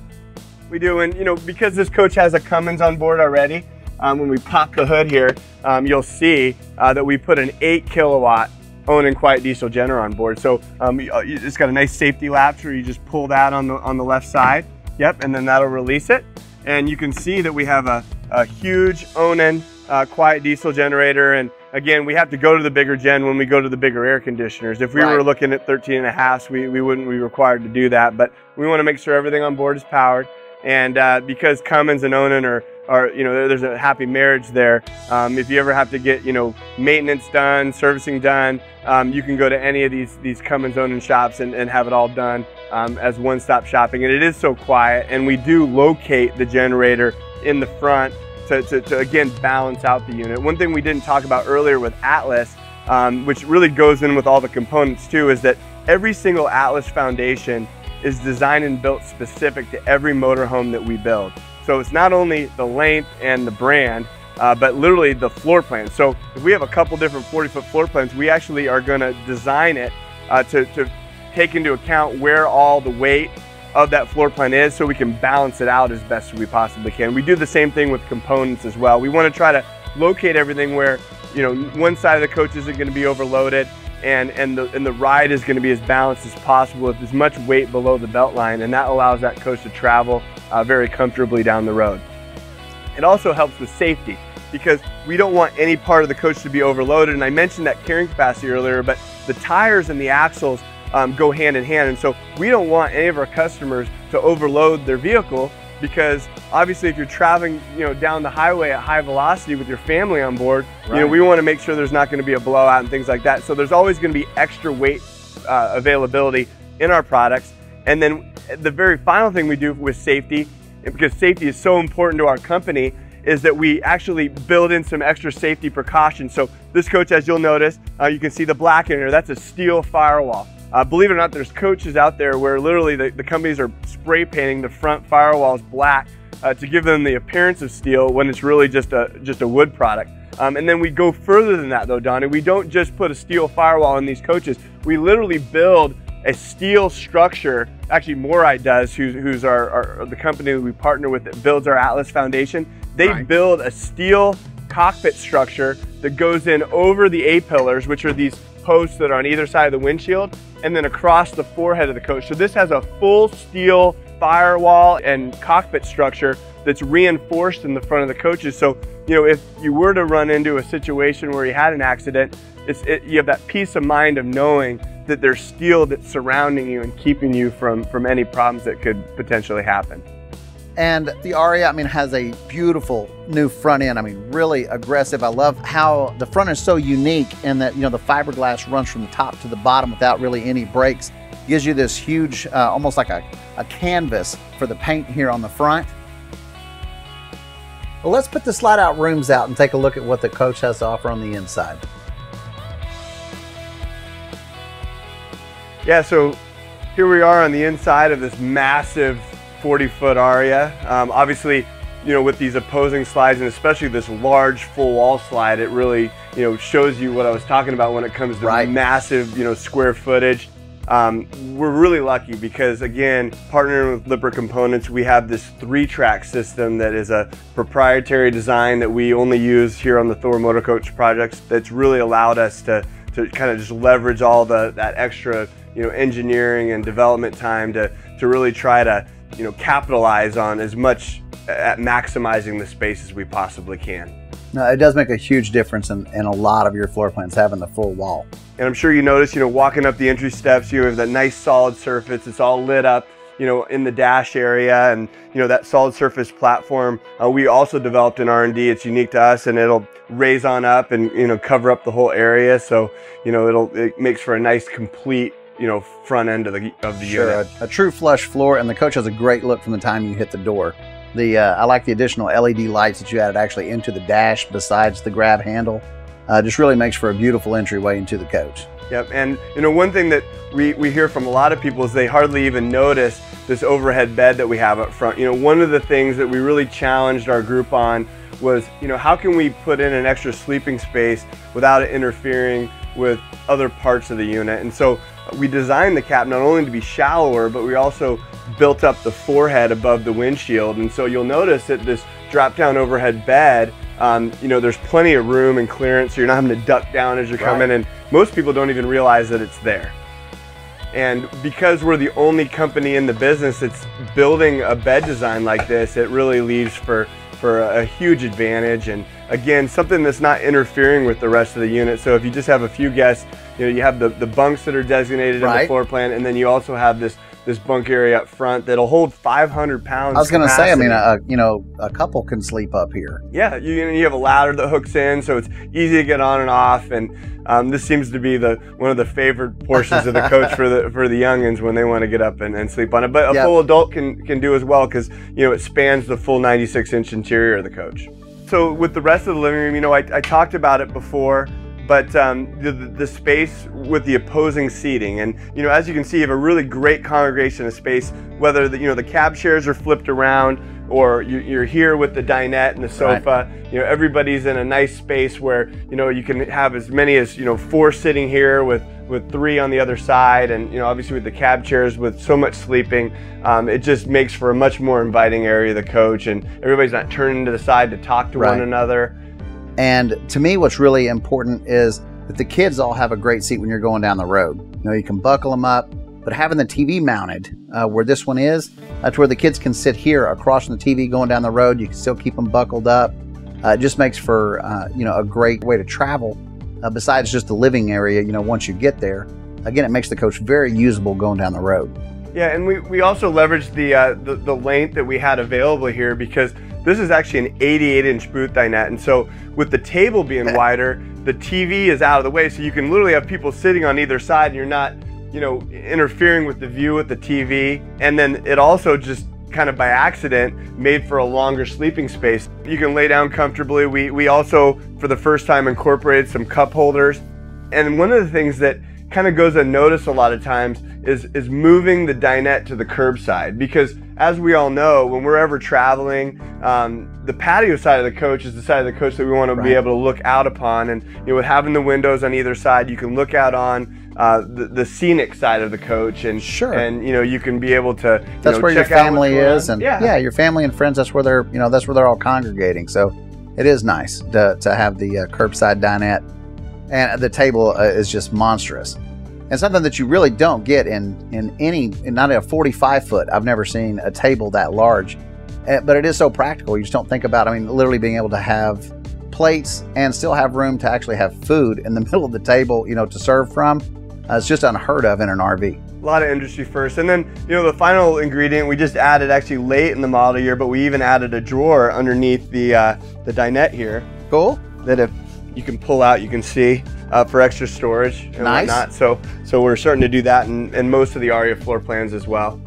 We do, and you know, because this coach has a Cummins on board already, um, when we pop the hood here, um, you'll see uh, that we put an 8 kilowatt Onan quiet diesel generator on board. So um, uh, it's got a nice safety latch where you just pull that on the on the left side. Yep, and then that'll release it. And you can see that we have a, a huge Onan uh, quiet diesel generator. And again, we have to go to the bigger gen when we go to the bigger air conditioners. If we Right. were looking at 13 and a half, we, we wouldn't be required to do that. But we want to make sure everything on board is powered. And uh, because Cummins and Onan are, are, you know, there's a happy marriage there. Um, if you ever have to get, you know, maintenance done, servicing done, um, you can go to any of these these Cummins Onan shops and, and have it all done um, as one-stop shopping. And it is so quiet. And we do locate the generator in the front to, to, to again balance out the unit. One thing we didn't talk about earlier with Atlas, um, which really goes in with all the components too, is that every single Atlas foundation is designed and built specific to every motorhome that we build. So it's not only the length and the brand, uh, but literally the floor plan. So if we have a couple different 40 foot floor plans, we actually are gonna design it uh, to, to take into account where all the weight of that floor plan is so we can balance it out as best as we possibly can. We do the same thing with components as well. We wanna try to locate everything where you know one side of the coach isn't gonna be overloaded and, and, the, and the ride is gonna be as balanced as possible with as much weight below the belt line and that allows that coach to travel uh, very comfortably down the road. It also helps with safety because we don't want any part of the coach to be overloaded. And I mentioned that carrying capacity earlier, but the tires and the axles um, go hand in hand. And so we don't want any of our customers to overload their vehicle because obviously if you're traveling you know, down the highway at high velocity with your family on board, you know, we want to make sure there's not going to be a blowout and things like that. So there's always going to be extra weight uh, availability in our products. And then the very final thing we do with safety, because safety is so important to our company, is that we actually build in some extra safety precautions. So this coach, as you'll notice, uh, you can see the black in there, that's a steel firewall. Uh, believe it or not, there's coaches out there where literally the, the companies are spray painting the front firewalls black uh, to give them the appearance of steel when it's really just a, just a wood product. Um, and then we go further than that though, Donnie. We don't just put a steel firewall in these coaches. We literally build a steel structure. Actually, Morai does, who's, who's our, our the company that we partner with that builds our Atlas Foundation. They Right. build a steel cockpit structure that goes in over the A pillars, which are these posts that are on either side of the windshield, and then across the forehead of the coach. So this has a full steel firewall and cockpit structure that's reinforced in the front of the coaches. So, you know, if you were to run into a situation where you had an accident, it, you have that peace of mind of knowing that there's steel that's surrounding you and keeping you from, from any problems that could potentially happen. And the Aria, I mean, has a beautiful new front end. I mean, really aggressive. I love how the front is so unique in that, you know, the fiberglass runs from the top to the bottom without really any breaks. Gives you this huge, uh, almost like a, a canvas for the paint here on the front. Well, let's put the slide out rooms out and take a look at what the coach has to offer on the inside. Yeah, so here we are on the inside of this massive 40 foot Aria. Um, obviously, you know, with these opposing slides and especially this large full wall slide, it really, you know, shows you what I was talking about when it comes to Right. massive, you know, square footage. Um, we're really lucky because again, partnering with Lippert Components, we have this three track system that is a proprietary design that we only use here on the Thor Motor Coach projects that's really allowed us to, to kind of just leverage all the, that extra, you know, engineering and development time to, to really try to, you know, capitalize on as much at maximizing the space as we possibly can. No, it does make a huge difference in, in a lot of your floor plans having the full wall. And I'm sure you notice, you know, walking up the entry steps, you have that nice solid surface. It's all lit up, you know, in the dash area, and you know that solid surface platform. Uh, we also developed in R&D. It's unique to us, and it'll raise on up and you know cover up the whole area. So you know it'll it makes for a nice complete you know front end of the of the Sure, unit. a, a true flush floor, and the coach has a great look from the time you hit the door. The uh, I like the additional LED lights that you added actually into the dash besides the grab handle. Uh, just really makes for a beautiful entryway into the coach. Yep, and you know one thing that we, we hear from a lot of people is they hardly even notice this overhead bed that we have up front. You know, one of the things that we really challenged our group on was, you know, how can we put in an extra sleeping space without it interfering with other parts of the unit? And so we designed the cap not only to be shallower, but we also built up the forehead above the windshield. And so you'll notice that this drop down overhead bed, um, you know, there's plenty of room and clearance, so you're not having to duck down as you're Right. coming. And most people don't even realize that it's there. And because we're the only company in the business that's building a bed design like this, it really leaves for, for a, a, huge advantage. And again, something that's not interfering with the rest of the unit. So if you just have a few guests, you know, you have the, the bunks that are designated right. in the floor plan, and then you also have this this bunk area up front that'll hold 500 pounds. I was going to say, I mean, a, you know, a couple can sleep up here. Yeah, you, you have a ladder that hooks in, so it's easy to get on and off. And um, this seems to be the one of the favorite portions of the coach for the for the youngins when they want to get up and, and sleep on it. But a yep. full adult can can do as well because you know it spans the full 96 inch interior of the coach. So with the rest of the living room, you know, I, I talked about it before but um, the, the, space with the opposing seating. And you know, as you can see, you have a really great congregation of space. Whether the, you know the cab chairs are flipped around, or you're here with the dinette and the sofa. Right. You know, everybody's in a nice space where you know you can have as many as you know four sitting here with with three on the other side, and you know, obviously with the cab chairs with so much sleeping, um, it just makes for a much more inviting area of the coach, and everybody's not turning to the side to talk to right. one another. And to me, what's really important is that the kids all have a great seat when you're going down the road. You know, you can buckle them up, but having the TV mounted uh, where this one is, that's where the kids can sit here across from the TV going down the road. You can still keep them buckled up. Uh, it just makes for uh, you know a great way to travel. Uh, besides just the living area, you know, once you get there, again, it makes the coach very usable going down the road. Yeah, and we, we also leveraged the, uh, the the length that we had available here because this is actually an 88 inch booth dinette. And so with the table being wider, the TV is out of the way. So you can literally have people sitting on either side and you're not, you know, interfering with the view with the TV. And then it also just kind of by accident made for a longer sleeping space. You can lay down comfortably. We, we also, for the first time, incorporated some cup holders. And one of the things that kind of goes unnoticed a lot of times is, is moving the dinette to the curbside because as we all know, when we're ever traveling, um, the patio side of the coach is the side of the coach that we want to right. be able to look out upon. And you know, with having the windows on either side, you can look out on uh, the, the, scenic side of the coach, and sure, and you know, you can be able to. that's know, where your family is, and yeah. yeah, your family and friends. That's where they're, you know, that's where they're all congregating. So it is nice to, to have the uh, curbside dinette, and the table uh, is just monstrous. And something that you really don't get in in any in not a 45 foot i've never seen a table that large. Eh, but it is so practical you just don't think about i mean literally being able to have plates and still have room to actually have food in the middle of the table you know to serve from uh, it's just unheard of in an rv a lot of industry first. And then you know the final ingredient we just added actually late in the model year but we even added a drawer underneath the uh, the dinette here. Cool. That if you can pull out you can see uh, for extra storage and nice. whatnot. So, so we're starting to do that in, in most of the Aria floor plans as well.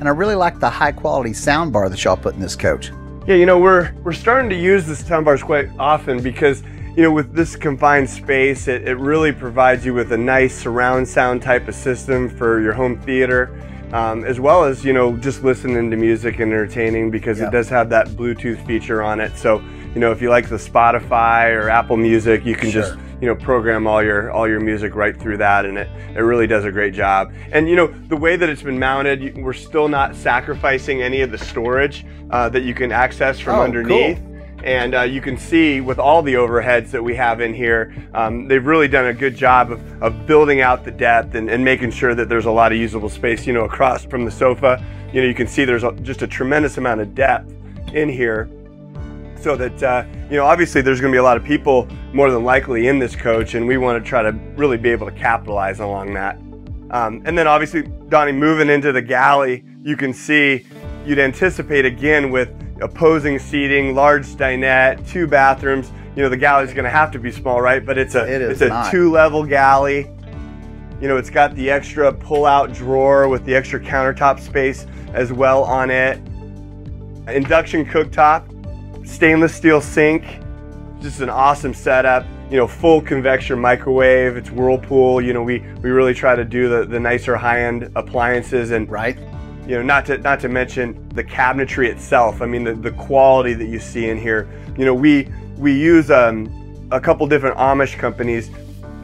And I really like the high quality sound bar that y'all put in this coach. Yeah, you know, we're, we're starting to use the sound bars quite often because, you know, with this confined space, it, it really provides you with a nice surround sound type of system for your home theater. Um, as well as you know just listening to music and entertaining because yep. it does have that Bluetooth feature on it. So you know if you like the Spotify or Apple Music, you can sure. just you know program all your all your music right through that and it it really does a great job and you know the way that it's been mounted we're still not sacrificing any of the storage uh, that you can access from oh, underneath cool. And uh, you can see with all the overheads that we have in here, um, they've really done a good job of, of building out the depth and, and, making sure that there's a lot of usable space, you know, across from the sofa. You know, you can see there's a, just a tremendous amount of depth in here so that uh, you know obviously there's going to be a lot of people more than likely in this coach and we want to try to really be able to capitalize along that. Um, and then obviously donnie moving into the galley you can see you'd anticipate again with opposing seating large dinette two bathrooms you know the galley's going to have to be small right? But it's a it it's a not. two level galley. You know it's got the extra pull out drawer with the extra countertop space as well on it. Induction cooktop stainless steel sink, just an awesome setup. You know, full convection microwave. It's Whirlpool. You know, we we really try to do the, the nicer high end appliances and right. You know, not to not to mention the cabinetry itself. I mean, the, the quality that you see in here. You know, we we use um, a couple different Amish companies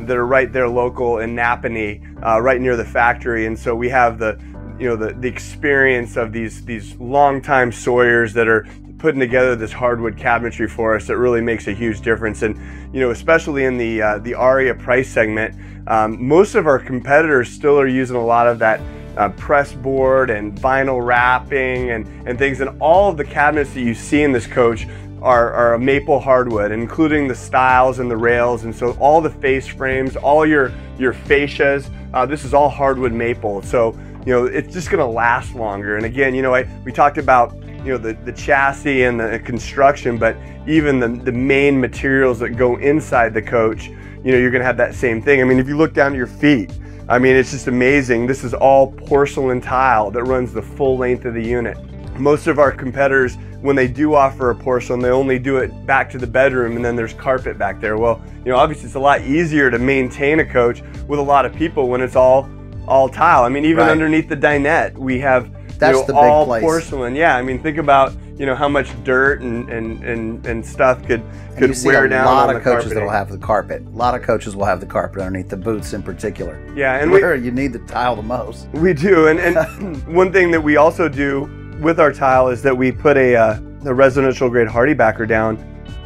that are right there local in Nappanee, uh, right near the factory, and so we have the you know the, the experience of these these longtime sawyers that are putting together this hardwood cabinetry for us that really makes a huge difference. And you know, especially in the uh, the Aria price segment, um, most of our competitors still are using a lot of that uh, press board and vinyl wrapping and, and things. And all of the cabinets that you see in this coach are, are maple hardwood, including the styles and the rails. And so all the face frames, all your, your fascias, uh, this is all hardwood maple. So, you know, it's just gonna last longer. And again, you know, I, we talked about, you know, the, the chassis and the construction, but even the, the main materials that go inside the coach, you know, you're gonna have that same thing. I mean, if you look down at your feet, I mean, it's just amazing. This is all porcelain tile that runs the full length of the unit. Most of our competitors, when they do offer a porcelain, they only do it back to the bedroom and then there's carpet back there. Well, you know, obviously it's a lot easier to maintain a coach with a lot of people when it's all all tile. I mean, even right. underneath the dinette, we have That's you know, all porcelain. Yeah, I mean, think about you know how much dirt and and and, and stuff could could wear down. A lot of coaches that will have the carpet. A lot of coaches will have the carpet underneath the boots in particular. Yeah, and where we, you need the tile the most. We do, and and one thing that we also do with our tile is that we put a uh, the residential grade HardieBacker down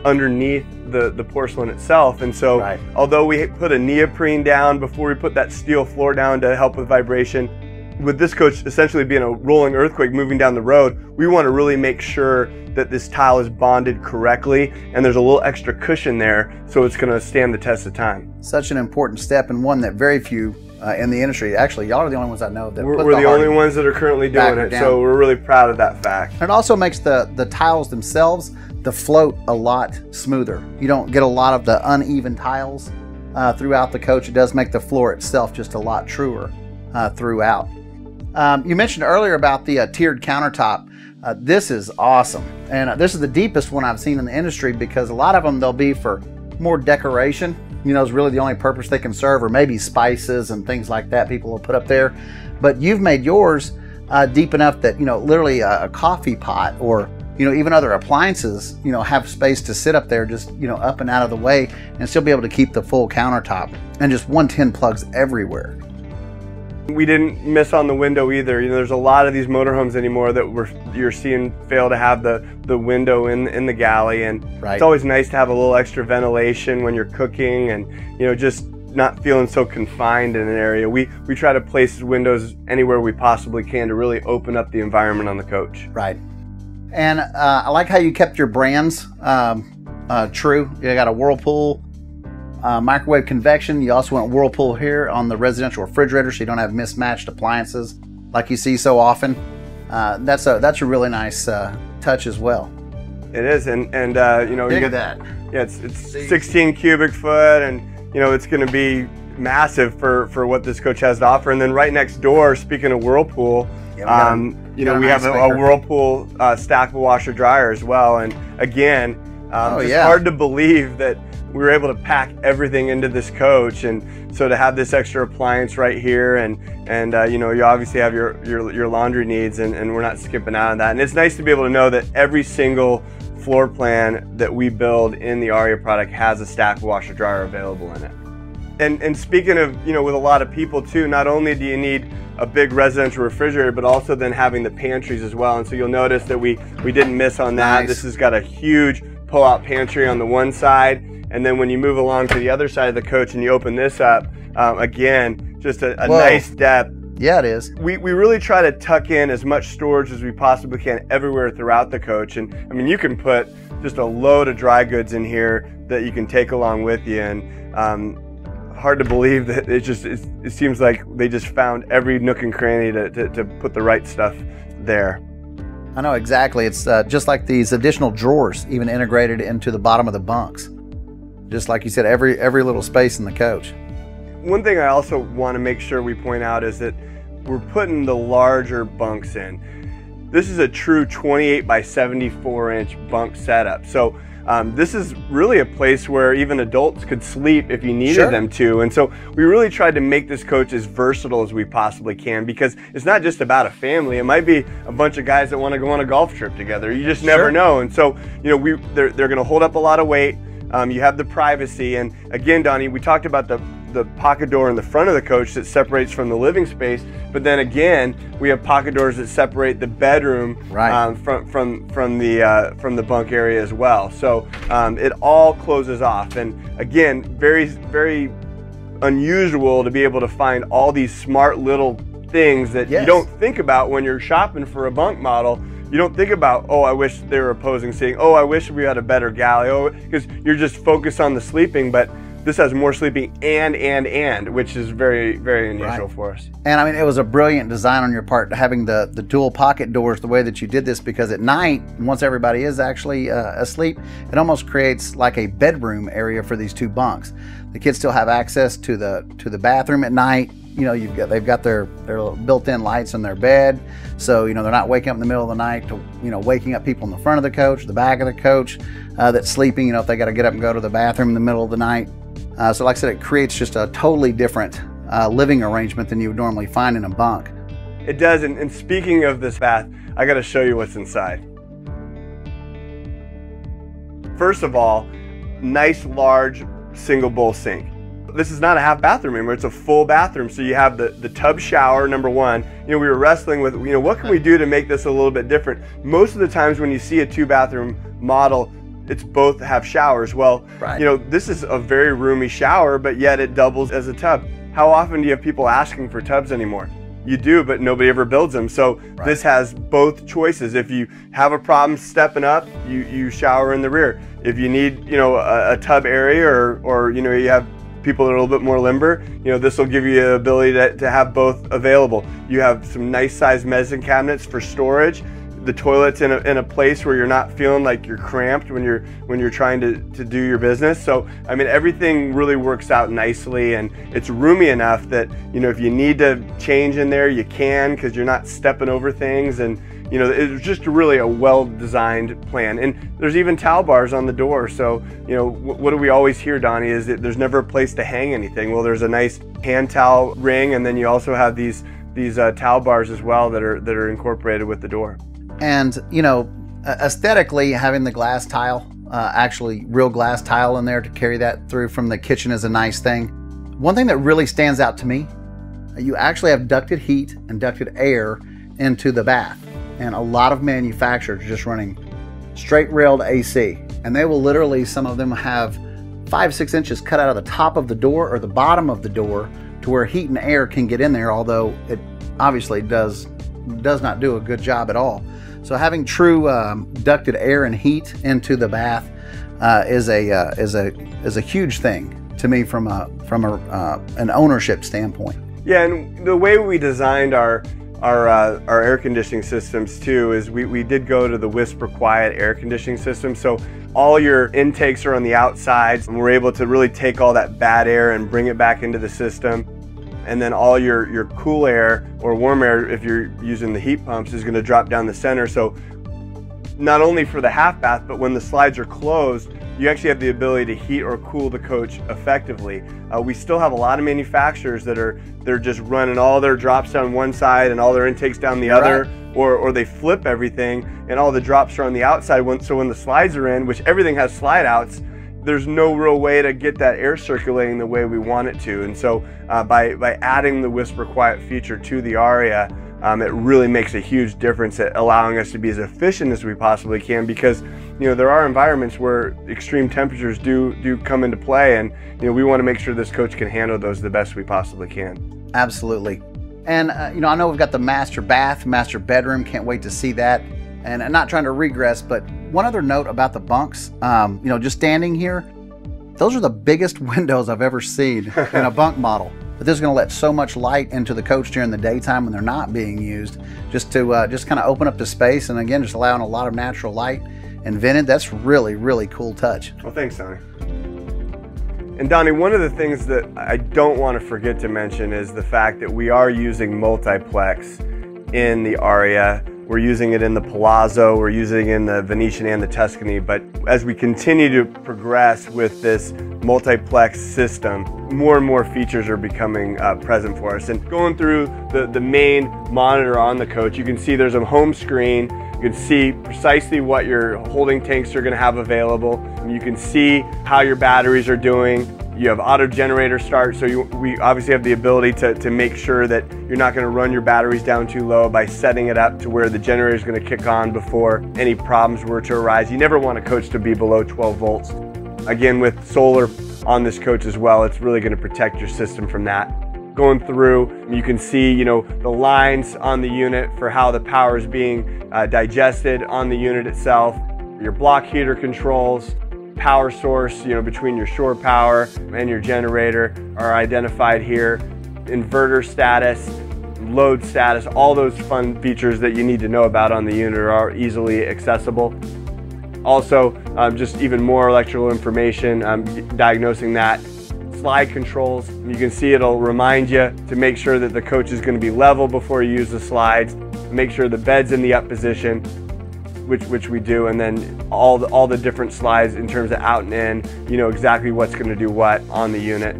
underneath the, the porcelain itself. And so right. although we put a neoprene down before we put that steel floor down to help with vibration, with this coach essentially being a rolling earthquake moving down the road, we want to really make sure that this tile is bonded correctly and there's a little extra cushion there so it's going to stand the test of time. Such an important step and one that very few uh, in the industry, actually, y'all are the only ones I know that we're, we're the, the only ones that are currently doing it. Down. So we're really proud of that fact. And it also makes the the tiles themselves the float a lot smoother. You don't get a lot of the uneven tiles uh, throughout the coach. It does make the floor itself just a lot truer uh, throughout. Um, you mentioned earlier about the uh, tiered countertop. Uh, this is awesome. And uh, this is the deepest one I've seen in the industry because a lot of them they'll be for more decoration. You know, is really the only purpose they can serve, or maybe spices and things like that people will put up there. But you've made yours uh, deep enough that, you know, literally a, a coffee pot or you know, even other appliances, you know, have space to sit up there just, you know, up and out of the way and still be able to keep the full countertop and just 110 plugs everywhere. We didn't miss on the window either. You know, there's a lot of these motorhomes anymore that we're you're seeing fail to have the the window in in the galley, and right. it's always nice to have a little extra ventilation when you're cooking, and you know, just not feeling so confined in an area. We we try to place windows anywhere we possibly can to really open up the environment on the coach. Right. And uh, I like how you kept your brands um, uh, true. You got a Whirlpool uh, microwave convection. You also went Whirlpool here on the residential refrigerator, so you don't have mismatched appliances like you see so often. Uh, that's a that's a really nice uh, touch as well. It is, and and uh, you know Look you that. Yeah, it's it's 16 cubic foot, and you know it's going to be massive for for what this coach has to offer. And then right next door, speaking of Whirlpool. Yeah, um, you know, we have a, a, Whirlpool uh, stackable washer dryer as well. And again, um, oh, it's yeah. hard to believe that we were able to pack everything into this coach. And so to have this extra appliance right here and, and uh, you know, you obviously have your, your, your laundry needs and, and we're not skipping out on that. And it's nice to be able to know that every single floor plan that we build in the Aria product has a stack washer dryer available in it. And, and speaking of, you know, with a lot of people too, not only do you need a big residential refrigerator, but also then having the pantries as well. And so you'll notice that we, we didn't miss on that. Nice. This has got a huge pull-out pantry on the one side. And then when you move along to the other side of the coach and you open this up, um, again, just a, a nice depth. Yeah, it is. We, we really try to tuck in as much storage as we possibly can everywhere throughout the coach. And I mean, you can put just a load of dry goods in here that you can take along with you. And um, hard to believe that it just it, it, seems like they just found every nook and cranny to, to, to put the right stuff there. I know exactly. It's uh, just like these additional drawers, even integrated into the bottom of the bunks. Just like you said, every every little space in the coach. One thing I also want to make sure we point out is that we're putting the larger bunks in. This is a true 28 by 74 inch bunk setup. So um, this is really a place where even adults could sleep if you needed sure. them to. And so we really tried to make this coach as versatile as we possibly can because it's not just about a family. It might be a bunch of guys that want to go on a golf trip together. You just never sure. know. And so, you know, we they're, they're going to hold up a lot of weight. Um, you have the privacy. And again, Donnie, we talked about the the pocket door in the front of the coach that separates from the living space. But then again, we have pocket doors that separate the bedroom right. um, from from from the uh, from the bunk area as well. So um, it all closes off. And again, very very unusual to be able to find all these smart little things that Yes. you don't think about when you're shopping for a bunk model. You don't think about, oh, I wish they were opposing seating. Oh, I wish we had a better galley. Oh, because you're just focused on the sleeping. But this has more sleeping and and and, which is very very unusual Right. for us. And I mean, it was a brilliant design on your part, having the, the dual pocket doors the way that you did this, because at night, once everybody is actually uh, asleep, it almost creates like a bedroom area for these two bunks. The kids still have access to the to the bathroom at night. You know, you've got they've got their their built-in lights in their bed, so you know they're not waking up in the middle of the night to you know waking up people in the front of the coach, the back of the coach uh, that's sleeping. You know, if they got to get up and go to the bathroom in the middle of the night. Uh, so, like I said, it creates just a totally different uh, living arrangement than you would normally find in a bunk. It does. And, and speaking of this bath, I got to show you what's inside. First of all, nice large single bowl sink. This is not a half bathroom anymore, it's a full bathroom. So you have the, the tub shower, number one. You know, we were wrestling with, you know, what can we do to make this a little bit different? Most of the times when you see a two bathroom model, it's both have showers. Well, Right. you know, this is a very roomy shower, but yet it doubles as a tub. How often do you have people asking for tubs anymore? You do, but nobody ever builds them. So this has both choices. If you have a problem stepping up, you, you shower in the rear. If you need, you know, a, a tub area or, or, you know, you have people that are a little bit more limber, you know, this will give you the ability to, to have both available. You have some nice sized medicine cabinets for storage. The toilet's in a, in a place where you're not feeling like you're cramped when you're when you're trying to, to do your business. So I mean everything really works out nicely and it's roomy enough that you know if you need to change in there you can because you're not stepping over things and you know it's just really a well designed plan. And there's even towel bars on the door. So you know what do we always hear donnie is that there's never a place to hang anything. Well there's a nice hand towel ring and then you also have these these uh, towel bars as well that are that are incorporated with the door. And you know, aesthetically, having the glass tile, uh, actually real glass tile in there to carry that through from the kitchen is a nice thing. One thing that really stands out to me, you actually have ducted heat and ducted air into the bath, and a lot of manufacturers just running straight railed AC, and they will literally some of them have five six inches cut out of the top of the door or the bottom of the door to where heat and air can get in there although it obviously does does not do a good job at all. So having true um, ducted air and heat into the bath uh, is a uh, is a is a huge thing to me from a from a uh, an ownership standpoint. Yeah, and the way we designed our our uh, our air conditioning systems too is we, we did go to the Whisper Quiet air conditioning system. So all your intakes are on the outsides, and we're able to really take all that bad air and bring it back into the system. And then all your your cool air or warm air, if you're using the heat pumps, is going to drop down the center. So not only for the half bath, but when the slides are closed, you actually have the ability to heat or cool the coach effectively. Uh, we still have a lot of manufacturers that are they're just running all their drops down one side and all their intakes down the other, right. or or they flip everything and all the drops are on the outside. When, so when the slides are in, which everything has slide outs, there's no real way to get that air circulating the way we want it to. And so uh, by by adding the Whisper Quiet feature to the Aria. Um, it really makes a huge difference at allowing us to be as efficient as we possibly can because you know there are environments where extreme temperatures do do come into play and you know we want to make sure this coach can handle those the best we possibly can Absolutely. And, uh, you know, I know we've got the master bath, master bedroom. Can't wait to see that. And I'm not trying to regress, but one other note about the bunks, um, you know, just standing here, those are the biggest windows I've ever seen in a bunk model. But this is going to let so much light into the coach during the daytime when they're not being used, just to uh, just kind of open up the space and again just allowing a lot of natural light and vented. That's really really cool touch. well thanks donnie and donnie one of the things that i don't want to forget to mention is the fact that we are using multiplex in the aria we're using it in the Palazzo, we're using it in the Venetian and the Tuscany, but as we continue to progress with this multiplex system, more and more features are becoming uh, present for us. And going through the, the main monitor on the coach, you can see there's a home screen, you can see precisely what your holding tanks are gonna have available, you can see how your batteries are doing, you have auto generator start, so you, we obviously have the ability to, to make sure that you're not going to run your batteries down too low by setting it up to where the generator is going to kick on before any problems were to arise. You never want a coach to be below 12 volts. Again, with solar on this coach as well, it's really going to protect your system from that. going through. You can see, you know, the lines on the unit for how the power is being uh, digested on the unit itself. Your block heater controls, power source, you know, between your shore power and your generator are identified here. Inverter status, load status, all those fun features that you need to know about on the unit are easily accessible. Also, um, just even more electrical information, um, diagnosing that. Slide controls, you can see it'll remind you to make sure that the coach is gonna be level before you use the slides, make sure the bed's in the up position, which, which we do, and then all the, all the different slides in terms of out and in, you know exactly what's gonna do what on the unit.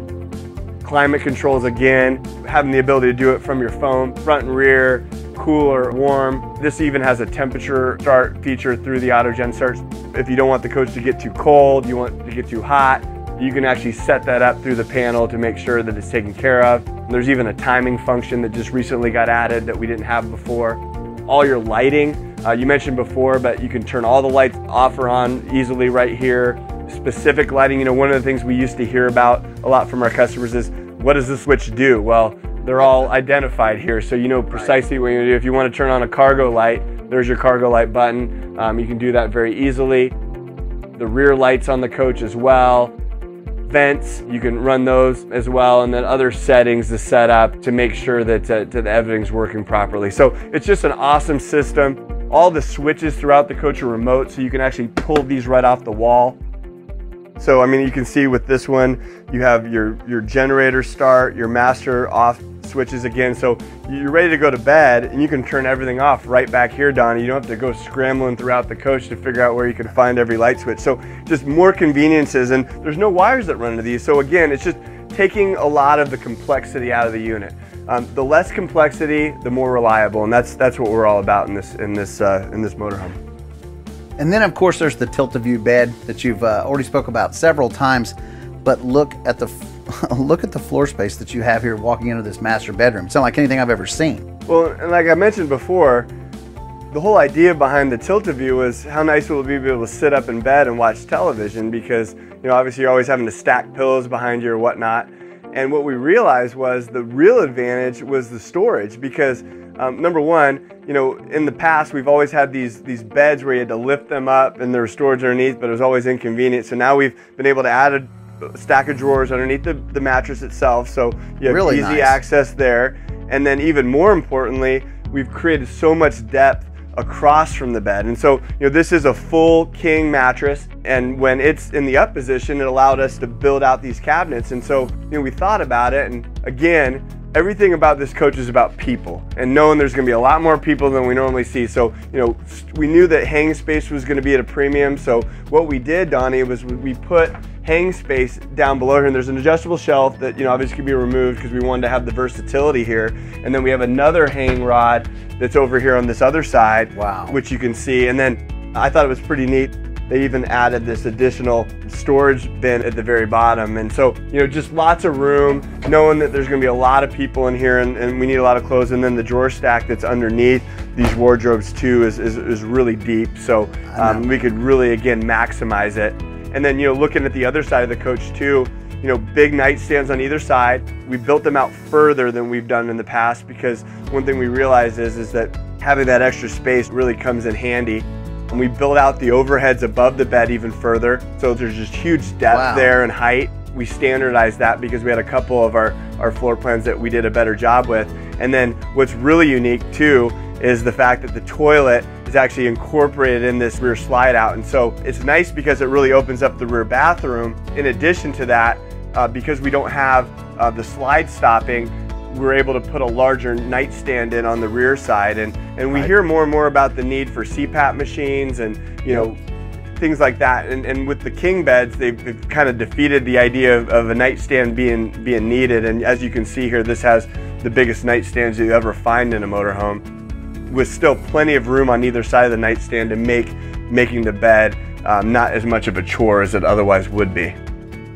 Climate controls again, having the ability to do it from your phone, front and rear, cool or warm. This even has a temperature start feature through the AutoGen starts. If you don't want the coach to get too cold, you want to get too hot, you can actually set that up through the panel to make sure that it's taken care of. There's even a timing function that just recently got added that we didn't have before. All your lighting, uh, you mentioned before, but you can turn all the lights off or on easily right here. Specific lighting, you know, one of the things we used to hear about a lot from our customers is, what does the switch do? Well, they're all identified here, so you know precisely what you're gonna do. If you wanna turn on a cargo light, there's your cargo light button. Um, you can do that very easily. The rear lights on the coach as well. Vents, you can run those as well, and then other settings to set up to make sure that, uh, that everything's working properly. So it's just an awesome system. All the switches throughout the coach are remote, so you can actually pull these right off the wall. So, I mean, you can see with this one, you have your, your generator start, your master off switches again. So you're ready to go to bed and you can turn everything off right back here, Donnie. You don't have to go scrambling throughout the coach to figure out where you can find every light switch. So just more conveniences and there's no wires that run into these. So again, it's just taking a lot of the complexity out of the unit. Um, the less complexity, the more reliable, and that's that's what we're all about in this in this uh, in this motorhome. And then, of course, there's the tilt-a-view bed that you've uh, already spoke about several times. But look at the look at the floor space that you have here walking into this master bedroom. It's not like anything I've ever seen. Well, and like I mentioned before, the whole idea behind the tilt-a-view was how nice will it be to be able to sit up in bed and watch television because, you know, obviously you're always having to stack pillows behind you or whatnot. And what we realized was the real advantage was the storage because um, number one, you know, in the past we've always had these these beds where you had to lift them up and there was storage underneath, but it was always inconvenient. So now we've been able to add a stack of drawers underneath the, the mattress itself, so you have really easy nice. access there. And then even more importantly, we've created so much depth across from the bed. And so, you know, this is a full king mattress. And when it's in the up position, it allowed us to build out these cabinets. And so, you know, we thought about it. And again, everything about this coach is about people and knowing there's going to be a lot more people than we normally see. So, you know, we knew that hang space was going to be at a premium. So what we did, Donnie, was we put hang space down below here and there's an adjustable shelf that you know obviously can be removed because we wanted to have the versatility here and then we have another hang rod that's over here on this other side wow which you can see and then I thought it was pretty neat they even added this additional storage bin at the very bottom. And so, you know, just lots of room, knowing that there's gonna be a lot of people in here and, and we need a lot of clothes. And then the drawer stack that's underneath these wardrobes too is, is, is really deep. So um, we could really, again, maximize it. And then, you know, looking at the other side of the coach too, you know, big nightstands on either side. We built them out further than we've done in the past because one thing we realized is, is that having that extra space really comes in handy. And we built out the overheads above the bed even further. So there's just huge depth wow. there and height. We standardized that because we had a couple of our, our floor plans that we did a better job with. And then what's really unique too is the fact that the toilet is actually incorporated in this rear slide out. And so it's nice because it really opens up the rear bathroom. In addition to that, uh, because we don't have uh, the slide stopping, we're able to put a larger nightstand in on the rear side. And, and we hear more and more about the need for CPAP machines and, you know, things like that. And, and with the king beds, they've, kind of defeated the idea of, of, a nightstand being, being needed. And as you can see here, this has the biggest nightstands you ever find in a motorhome with still plenty of room on either side of the nightstand to make making the bed um, not as much of a chore as it otherwise would be.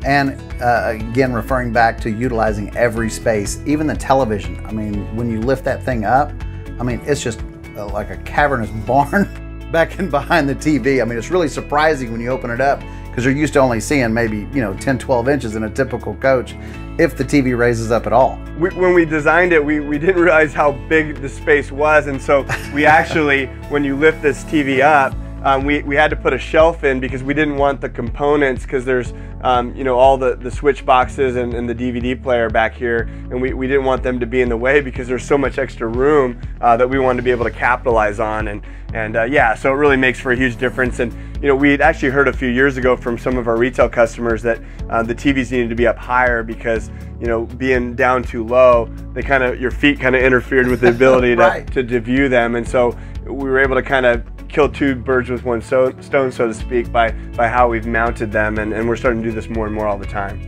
And uh, again, referring back to utilizing every space, even the television. I mean, when you lift that thing up, I mean, it's just uh, like a cavernous barn back in behind the TV. I mean, it's really surprising when you open it up because you're used to only seeing maybe you know 10 12 inches in a typical coach if the tv raises up at all. We, when we designed it we, we didn't realize how big the space was. And so we actually when you lift this tv up um, we, we had to put a shelf in because we didn't want the components because there's um, you know all the, the switch boxes and, and, the DVD player back here and we, we didn't want them to be in the way because there's so much extra room uh, that we wanted to be able to capitalize on and and uh, yeah so it really makes for a huge difference and you know we had actually heard a few years ago from some of our retail customers that uh, the TVs needed to be up higher because you know being down too low they kind of your feet kind of interfered with the ability right. to, to view them and so we were able to kind of kill two birds with one so, stone, so to speak, by, by how we've mounted them, and, and we're starting to do this more and more all the time.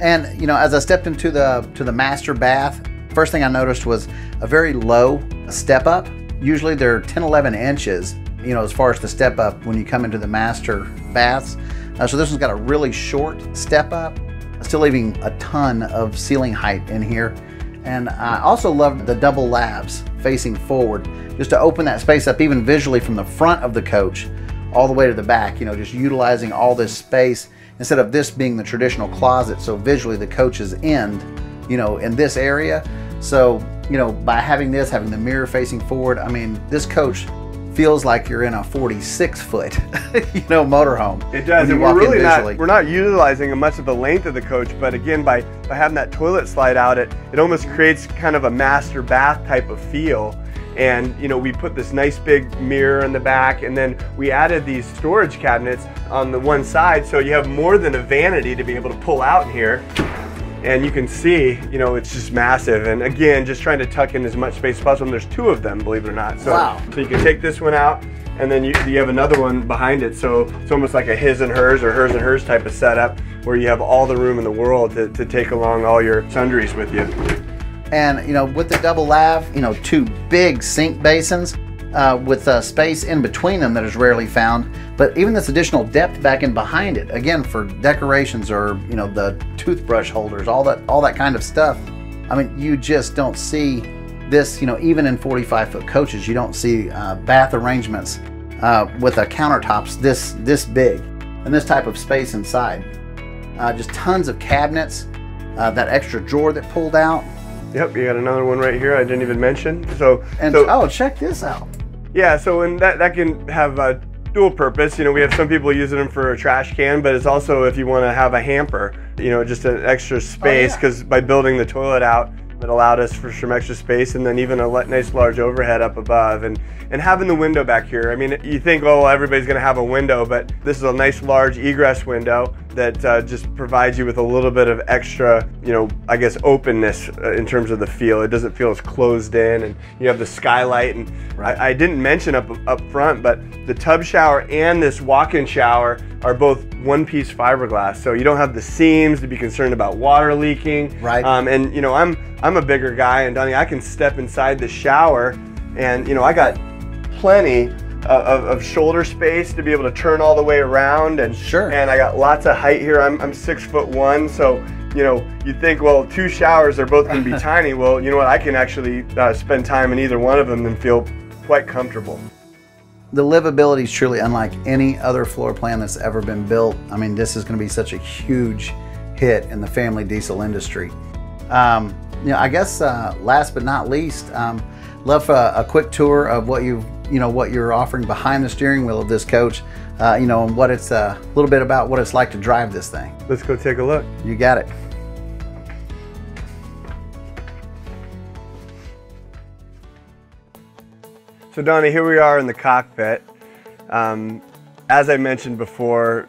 And you know, as I stepped into the to the master bath, first thing I noticed was a very low step up. Usually they're 10, 11 inches, you know, as far as the step up when you come into the master baths. Uh, so this one's got a really short step up, still leaving a ton of ceiling height in here. And I also love the double lavs facing forward just to open that space up even visually from the front of the coach all the way to the back, you know, just utilizing all this space instead of this being the traditional closet. So visually the coach's end, you know, in this area. So, you know, by having this, having the mirror facing forward, I mean, this coach feels like you're in a 46 foot, you know, motorhome. It does, and we're really not we're not utilizing much of the length of the coach, but again, by by having that toilet slide out, it it almost creates kind of a master bath type of feel and you know we put this nice big mirror in the back and then we added these storage cabinets on the one side so you have more than a vanity to be able to pull out here and you can see you know it's just massive. And again just trying to tuck in as much space as possible. And there's two of them believe it or not. So, wow. so you can take this one out and then you, you have another one behind it. So it's almost like a his and hers or hers and hers type of setup where you have all the room in the world to, to take along all your sundries with you. And you know, with the double lav, you know, two big sink basins uh, with uh, space in between them that is rarely found. But even this additional depth back in behind it, again for decorations or you know the toothbrush holders, all that all that kind of stuff. I mean, you just don't see this. You know, even in 45 foot coaches, you don't see uh, bath arrangements uh, with the countertops this this big and this type of space inside. Uh, just tons of cabinets. Uh, that extra drawer that pulled out Yep, you got another one right here I didn't even mention. So, and so, oh, check this out. Yeah, so and that that can have a dual purpose. You know, we have some people using them for a trash can, but it's also if you want to have a hamper. You know, just an extra oh, space because oh, yeah. by building the toilet out, it allowed us for some extra space and then even a nice large overhead up above and and having the window back here i mean you think oh everybody's going to have a window but this is a nice large egress window that uh, just provides you with a little bit of extra you know i guess openness uh, in terms of the feel. It doesn't feel as closed in and you have the skylight and right. I, I didn't mention up up front but the tub shower and this walk-in shower are both one piece fiberglass. So you don't have the seams to be concerned about water leaking. Right. Um, and you know i'm i'm a bigger guy and Donnie, i can step inside the shower and you know i got plenty of, of, shoulder space to be able to turn all the way around. And sure. and i got lots of height here. I'm, I'm six foot one. So you know you think well two showers are both going to be tiny. Well you know what? I can actually uh, spend time in either one of them and feel quite comfortable. The livability is truly unlike any other floor plan that's ever been built. I mean, this is going to be such a huge hit in the family diesel industry. Um, you know, I guess uh, last but not least, um, love a, a, quick tour of what you you know what you're offering behind the steering wheel of this coach. Uh, you know, and what it's uh, a little bit about what it's like to drive this thing. Let's go take a look. You got it. So Donnie, here we are in the cockpit. Um, as I mentioned before,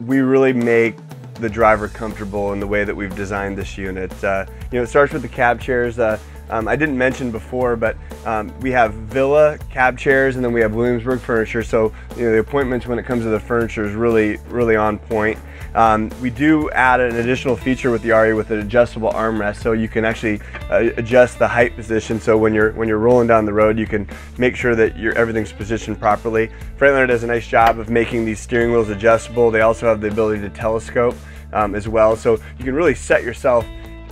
we really make the driver comfortable in the way that we've designed this unit. Uh, you know, it starts with the cab chairs. Uh, um, I didn't mention before, but um, we have Villa cab chairs and then we have Williamsburg furniture. So you know, the appointments when it comes to the furniture is really, really on point. Um, we do add an additional feature with the Aria with an adjustable armrest, so you can actually uh, adjust the height position. So when you're when you're rolling down the road, you can make sure that your everything's positioned properly. Freightliner does a nice job of making these steering wheels adjustable. They also have the ability to telescope um, as well, so you can really set yourself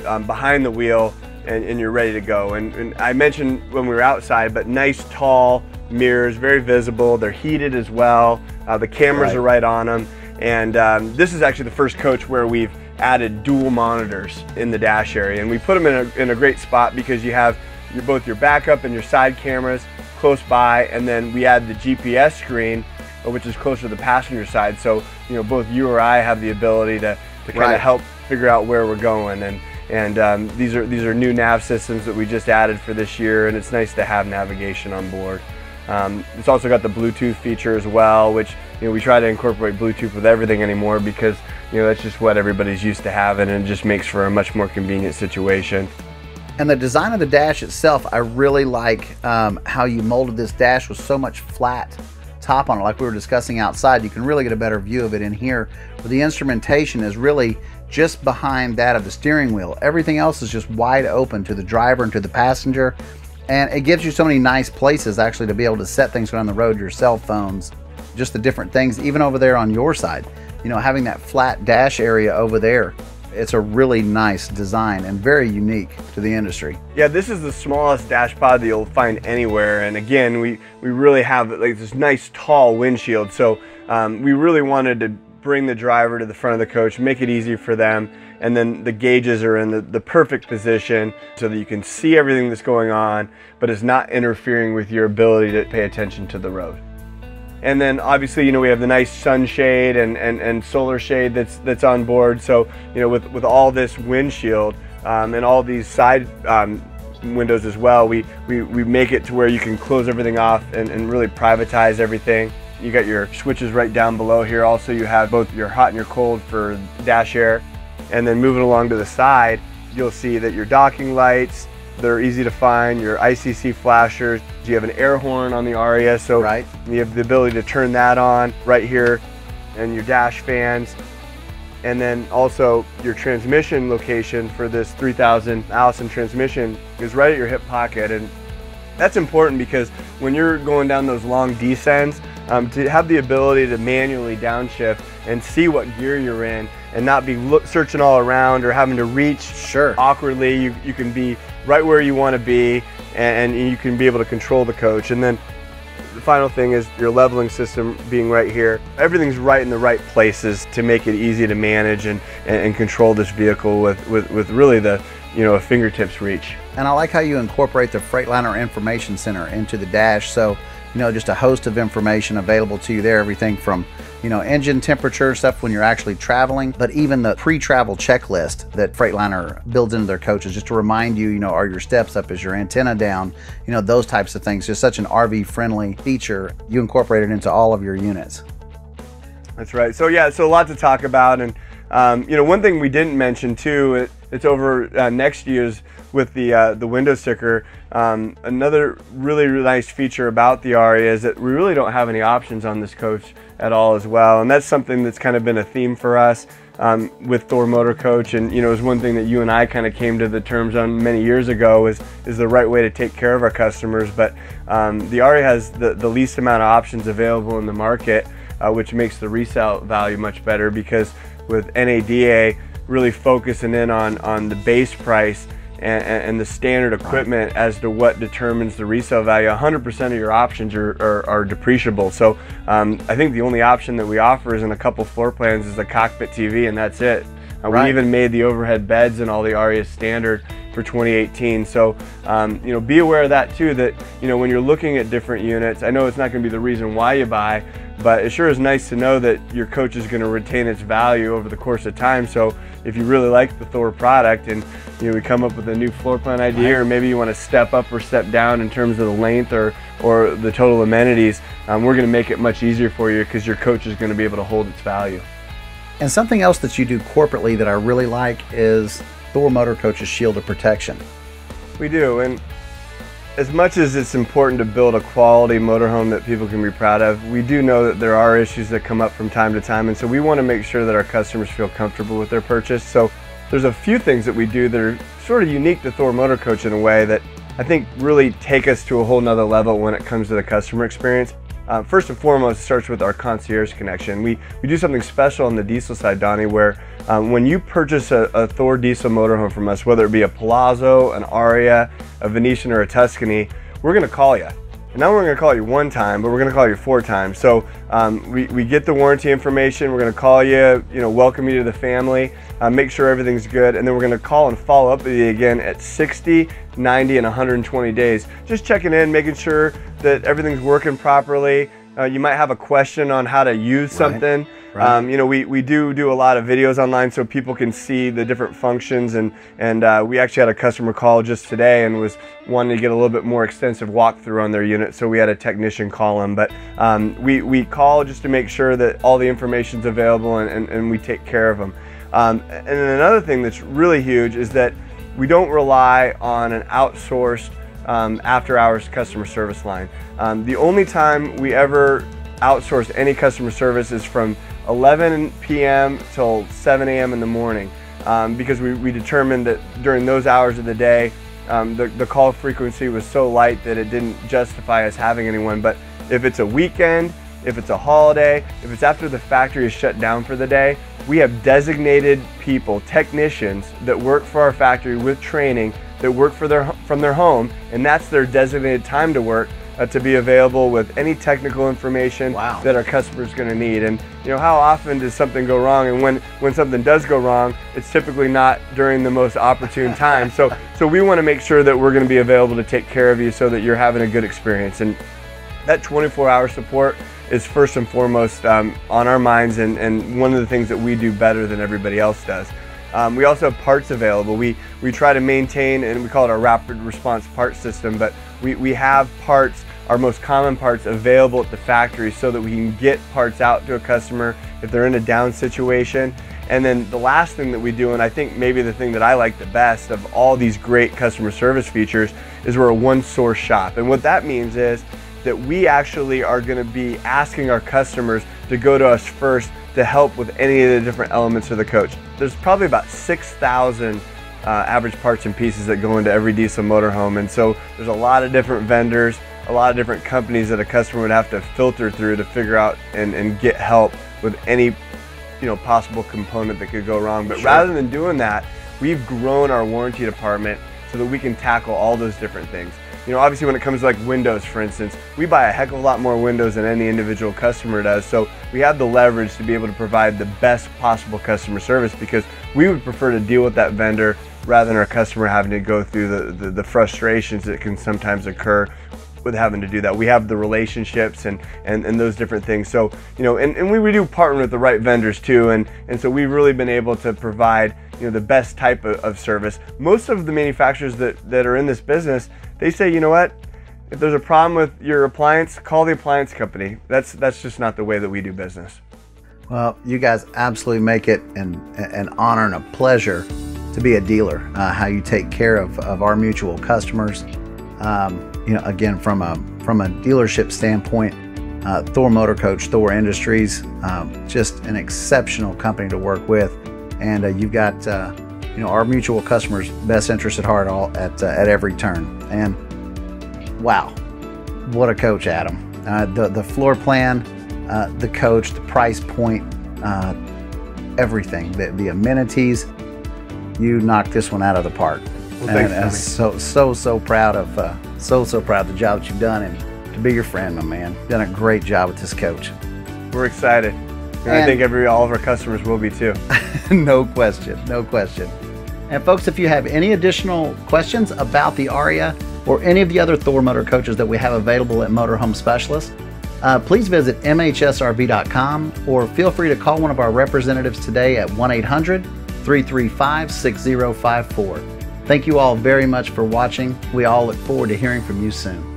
um, behind the wheel and, and, you're ready to go. And, and I mentioned when we were outside, but nice tall mirrors, very visible. They're heated as well. Uh, the cameras right. are right on them. And um, this is actually the first coach where we've added dual monitors in the dash area. And we put them in a, in a great spot because you have your, both your backup and your side cameras close by. And then we add the GPS screen, which is closer to the passenger side. So, you know, both you or I have the ability to, to kind of right. help figure out where we're going. And, and um, these are these are new nav systems that we just added for this year, and it's nice to have navigation on board. Um, it's also got the Bluetooth feature as well, which you know we try to incorporate Bluetooth with everything anymore because you know that's just what everybody's used to having, and it just makes for a much more convenient situation. And the design of the dash itself, I really like um, how you molded this dash with so much flat top on it, like we were discussing outside. You can really get a better view of it in here. But the instrumentation is really just behind that of the steering wheel. Everything else is just wide open to the driver and to the passenger. And it gives you so many nice places actually to be able to set things on the road, your cell phones, just the different things, even over there on your side. You know, having that flat dash area over there, it's a really nice design and very unique to the industry. Yeah, this is the smallest dash pod that you'll find anywhere. And again, we, we really have like this nice tall windshield. So um, we really wanted to bring the driver to the front of the coach, make it easy for them and then the gauges are in the, the perfect position so that you can see everything that's going on, but it's not interfering with your ability to pay attention to the road. And then obviously, you know, we have the nice sunshade and, and, and solar shade that's, that's on board. So, you know, with, with all this windshield um, and all these side um, windows as well, we, we, we make it to where you can close everything off and, and really privatize everything. You got your switches right down below here. Also, you have both your hot and your cold for dash air. And then moving along to the side, you'll see that your docking lights, they're easy to find, your ICC flashers, you have an air horn on the Aria, so right. you have the ability to turn that on right here, and your dash fans. And then also your transmission location for this 3000 Allison transmission is right at your hip pocket. And that's important because when you're going down those long descents, um, to have the ability to manually downshift and see what gear you're in and not be look, searching all around or having to reach sure. awkwardly. You, you can be right where you want to be and, and you can be able to control the coach. And then the final thing is your leveling system being right here. Everything's right in the right places to make it easy to manage and, and, and control this vehicle with, with, with really the you know, a fingertips reach. And I like how you incorporate the Freightliner Information Center into the dash. So you know, just a host of information available to you there. Everything from, you know, engine temperature stuff when you're actually traveling, but even the pre-travel checklist that Freightliner builds into their coaches just to remind you, you know, are your steps up, is your antenna down, you know, those types of things. Just such an RV friendly feature. You incorporate it into all of your units. That's right. So yeah, so a lot to talk about, and um, you know, one thing we didn't mention too, it, it's over uh, next year's with the uh, the window sticker. Um, another really, really nice feature about the Aria is that we really don't have any options on this coach at all as well, and that's something that's kind of been a theme for us um, with Thor Motor Coach. And you know, is one thing that you and I kind of came to the terms on many years ago is is the right way to take care of our customers. But um, the Aria has the, the least amount of options available in the market, uh, which makes the resale value much better because with NADA really focusing in on on the base price and, and, the standard equipment as to what determines the resale value. 100% of your options are, are, are depreciable. So um, I think the only option that we offer is in a couple floor plans is the cockpit TV and that's it. Uh, right. We even made the overhead beds and all the Aria standard for 2018. So, um, you know, be aware of that too, that, you know, when you're looking at different units, I know it's not gonna be the reason why you buy, but it sure is nice to know that your coach is gonna retain its value over the course of time. So if you really like the Thor product and, you know, we come up with a new floor plan idea, or maybe you wanna step up or step down in terms of the length or, or the total amenities, um, we're gonna make it much easier for you because your coach is gonna be able to hold its value. And something else that you do corporately that I really like is Thor Motor Coach's Shield of Protection. We do, and as much as it's important to build a quality motorhome that people can be proud of, we do know that there are issues that come up from time to time, and so we want to make sure that our customers feel comfortable with their purchase. So there's a few things that we do that are sort of unique to Thor Motor Coach in a way that I think really take us to a whole nother level when it comes to the customer experience. Uh, first and foremost, starts with our concierge connection. We, we do something special on the diesel side, Donnie, where um, when you purchase a, a, Thor diesel motorhome from us, whether it be a Palazzo, an Aria, a Venetian, or a Tuscany, we're gonna call you. And now we're going to call you one time, but we're going to call you four times. So um, we, we get the warranty information. We're going to call you, you know, welcome you to the family, uh, make sure everything's good, and then we're going to call and follow up with you again at 60, 90, and 120 days. Just checking in, making sure that everything's working properly. Uh, you might have a question on how to use something. Right. Right. Um, you know, we, we do do a lot of videos online so people can see the different functions and, and uh, we actually had a customer call just today and was wanting to get a little bit more extensive walkthrough on their unit so we had a technician call them. But um, we, we call just to make sure that all the information is available and, and, and, we take care of them. Um, and another thing that's really huge is that we don't rely on an outsourced um, after hours customer service line. Um, the only time we ever outsource any customer service is from 11 p.m. till 7 a.m. in the morning um, because we, we determined that during those hours of the day, um, the, the call frequency was so light that it didn't justify us having anyone. But if it's a weekend, if it's a holiday, if it's after the factory is shut down for the day, we have designated people, technicians that work for our factory with training that work for their, from their home, and that's their designated time to work uh, to be available with any technical information wow. that our customers going to need. And you know, how often does something go wrong? And when when something does go wrong, it's typically not during the most opportune time. so so we want to make sure that we're going to be available to take care of you so that you're having a good experience. And that 24-hour support is first and foremost um, on our minds and, and one of the things that we do better than everybody else does. Um, we also have parts available. We, we try to maintain, and we call it a rapid response part system, but we, we have parts, our most common parts available at the factory so that we can get parts out to a customer if they're in a down situation. And then the last thing that we do, and I think maybe the thing that I like the best of all these great customer service features, is we're a one source shop. And what that means is that we actually are gonna be asking our customers to go to us first to help with any of the different elements of the coach. There's probably about 6,000 uh, average parts and pieces that go into every diesel motorhome. And so there's a lot of different vendors, a lot of different companies that a customer would have to filter through to figure out and, and get help with any you know, possible component that could go wrong. But sure. rather than doing that, we've grown our warranty department so that we can tackle all those different things. You know, obviously when it comes to like windows, for instance, we buy a heck of a lot more windows than any individual customer does. So we have the leverage to be able to provide the best possible customer service because we would prefer to deal with that vendor rather than our customer having to go through the, the, the frustrations that can sometimes occur with having to do that. We have the relationships and, and, and those different things. So, you know, and, and we do partner with the right vendors too. And, and so we've really been able to provide, you know, the best type of, of service. Most of the manufacturers that, that are in this business, they say, you know what, if there's a problem with your appliance, call the appliance company. That's that's just not the way that we do business. Well, you guys absolutely make it an, an honor and a pleasure to be a dealer. Uh, how you take care of, of our mutual customers. Um, you know, again, from a from a dealership standpoint, uh, Thor Motor Coach, Thor Industries, um, just an exceptional company to work with, and uh, you've got uh, you know our mutual customers' best interest at heart all at uh, at every turn. And wow, what a coach, Adam! Uh, the the floor plan, uh, the coach, the price point, uh, everything, the, the amenities. You knocked this one out of the park. Well, and I'm so so so proud of uh, so so proud of the job that you've done and to be your friend, my man. You've done a great job with this coach. We're excited. And, and I think every all of our customers will be too. no question, no question. And folks, if you have any additional questions about the Aria or any of the other Thor motor coaches that we have available at Motorhome Specialist, uh, please visit MHSRV.com or feel free to call one of our representatives today at 1 800 335 6054. Thank you all very much for watching. We all look forward to hearing from you soon.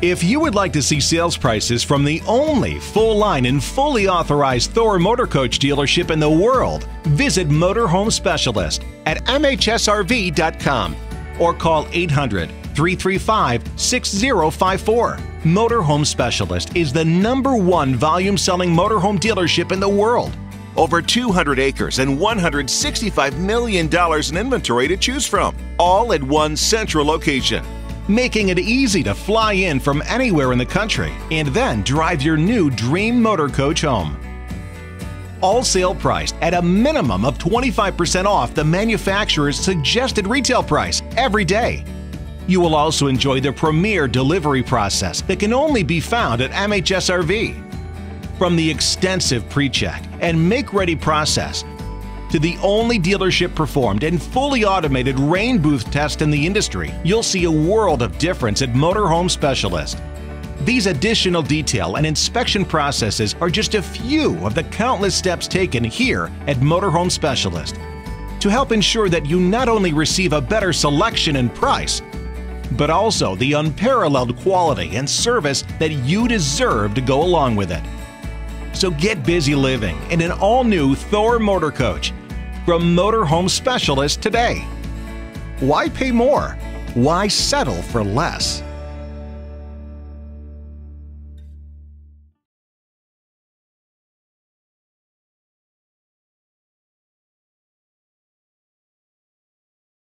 If you would like to see sales prices from the only full line and fully authorized Thor Motor Coach dealership in the world, visit Motorhome Specialist at MHSRV.com or call 800 335 6054. Motorhome Specialist is the number one volume selling motorhome dealership in the world. Over 200 acres and $165 million in inventory to choose from, all at one central location making it easy to fly in from anywhere in the country and then drive your new dream motor coach home. All sale priced at a minimum of 25% off the manufacturer's suggested retail price every day. You will also enjoy the premier delivery process that can only be found at MHSRV. From the extensive pre check and make ready process to the only dealership performed and fully automated rain booth test in the industry, you'll see a world of difference at Motorhome Specialist. These additional detail and inspection processes are just a few of the countless steps taken here at Motorhome Specialist to help ensure that you not only receive a better selection and price, but also the unparalleled quality and service that you deserve to go along with it. So get busy living in an all new Thor Motor Coach from Motorhome Specialist today. Why pay more? Why settle for less?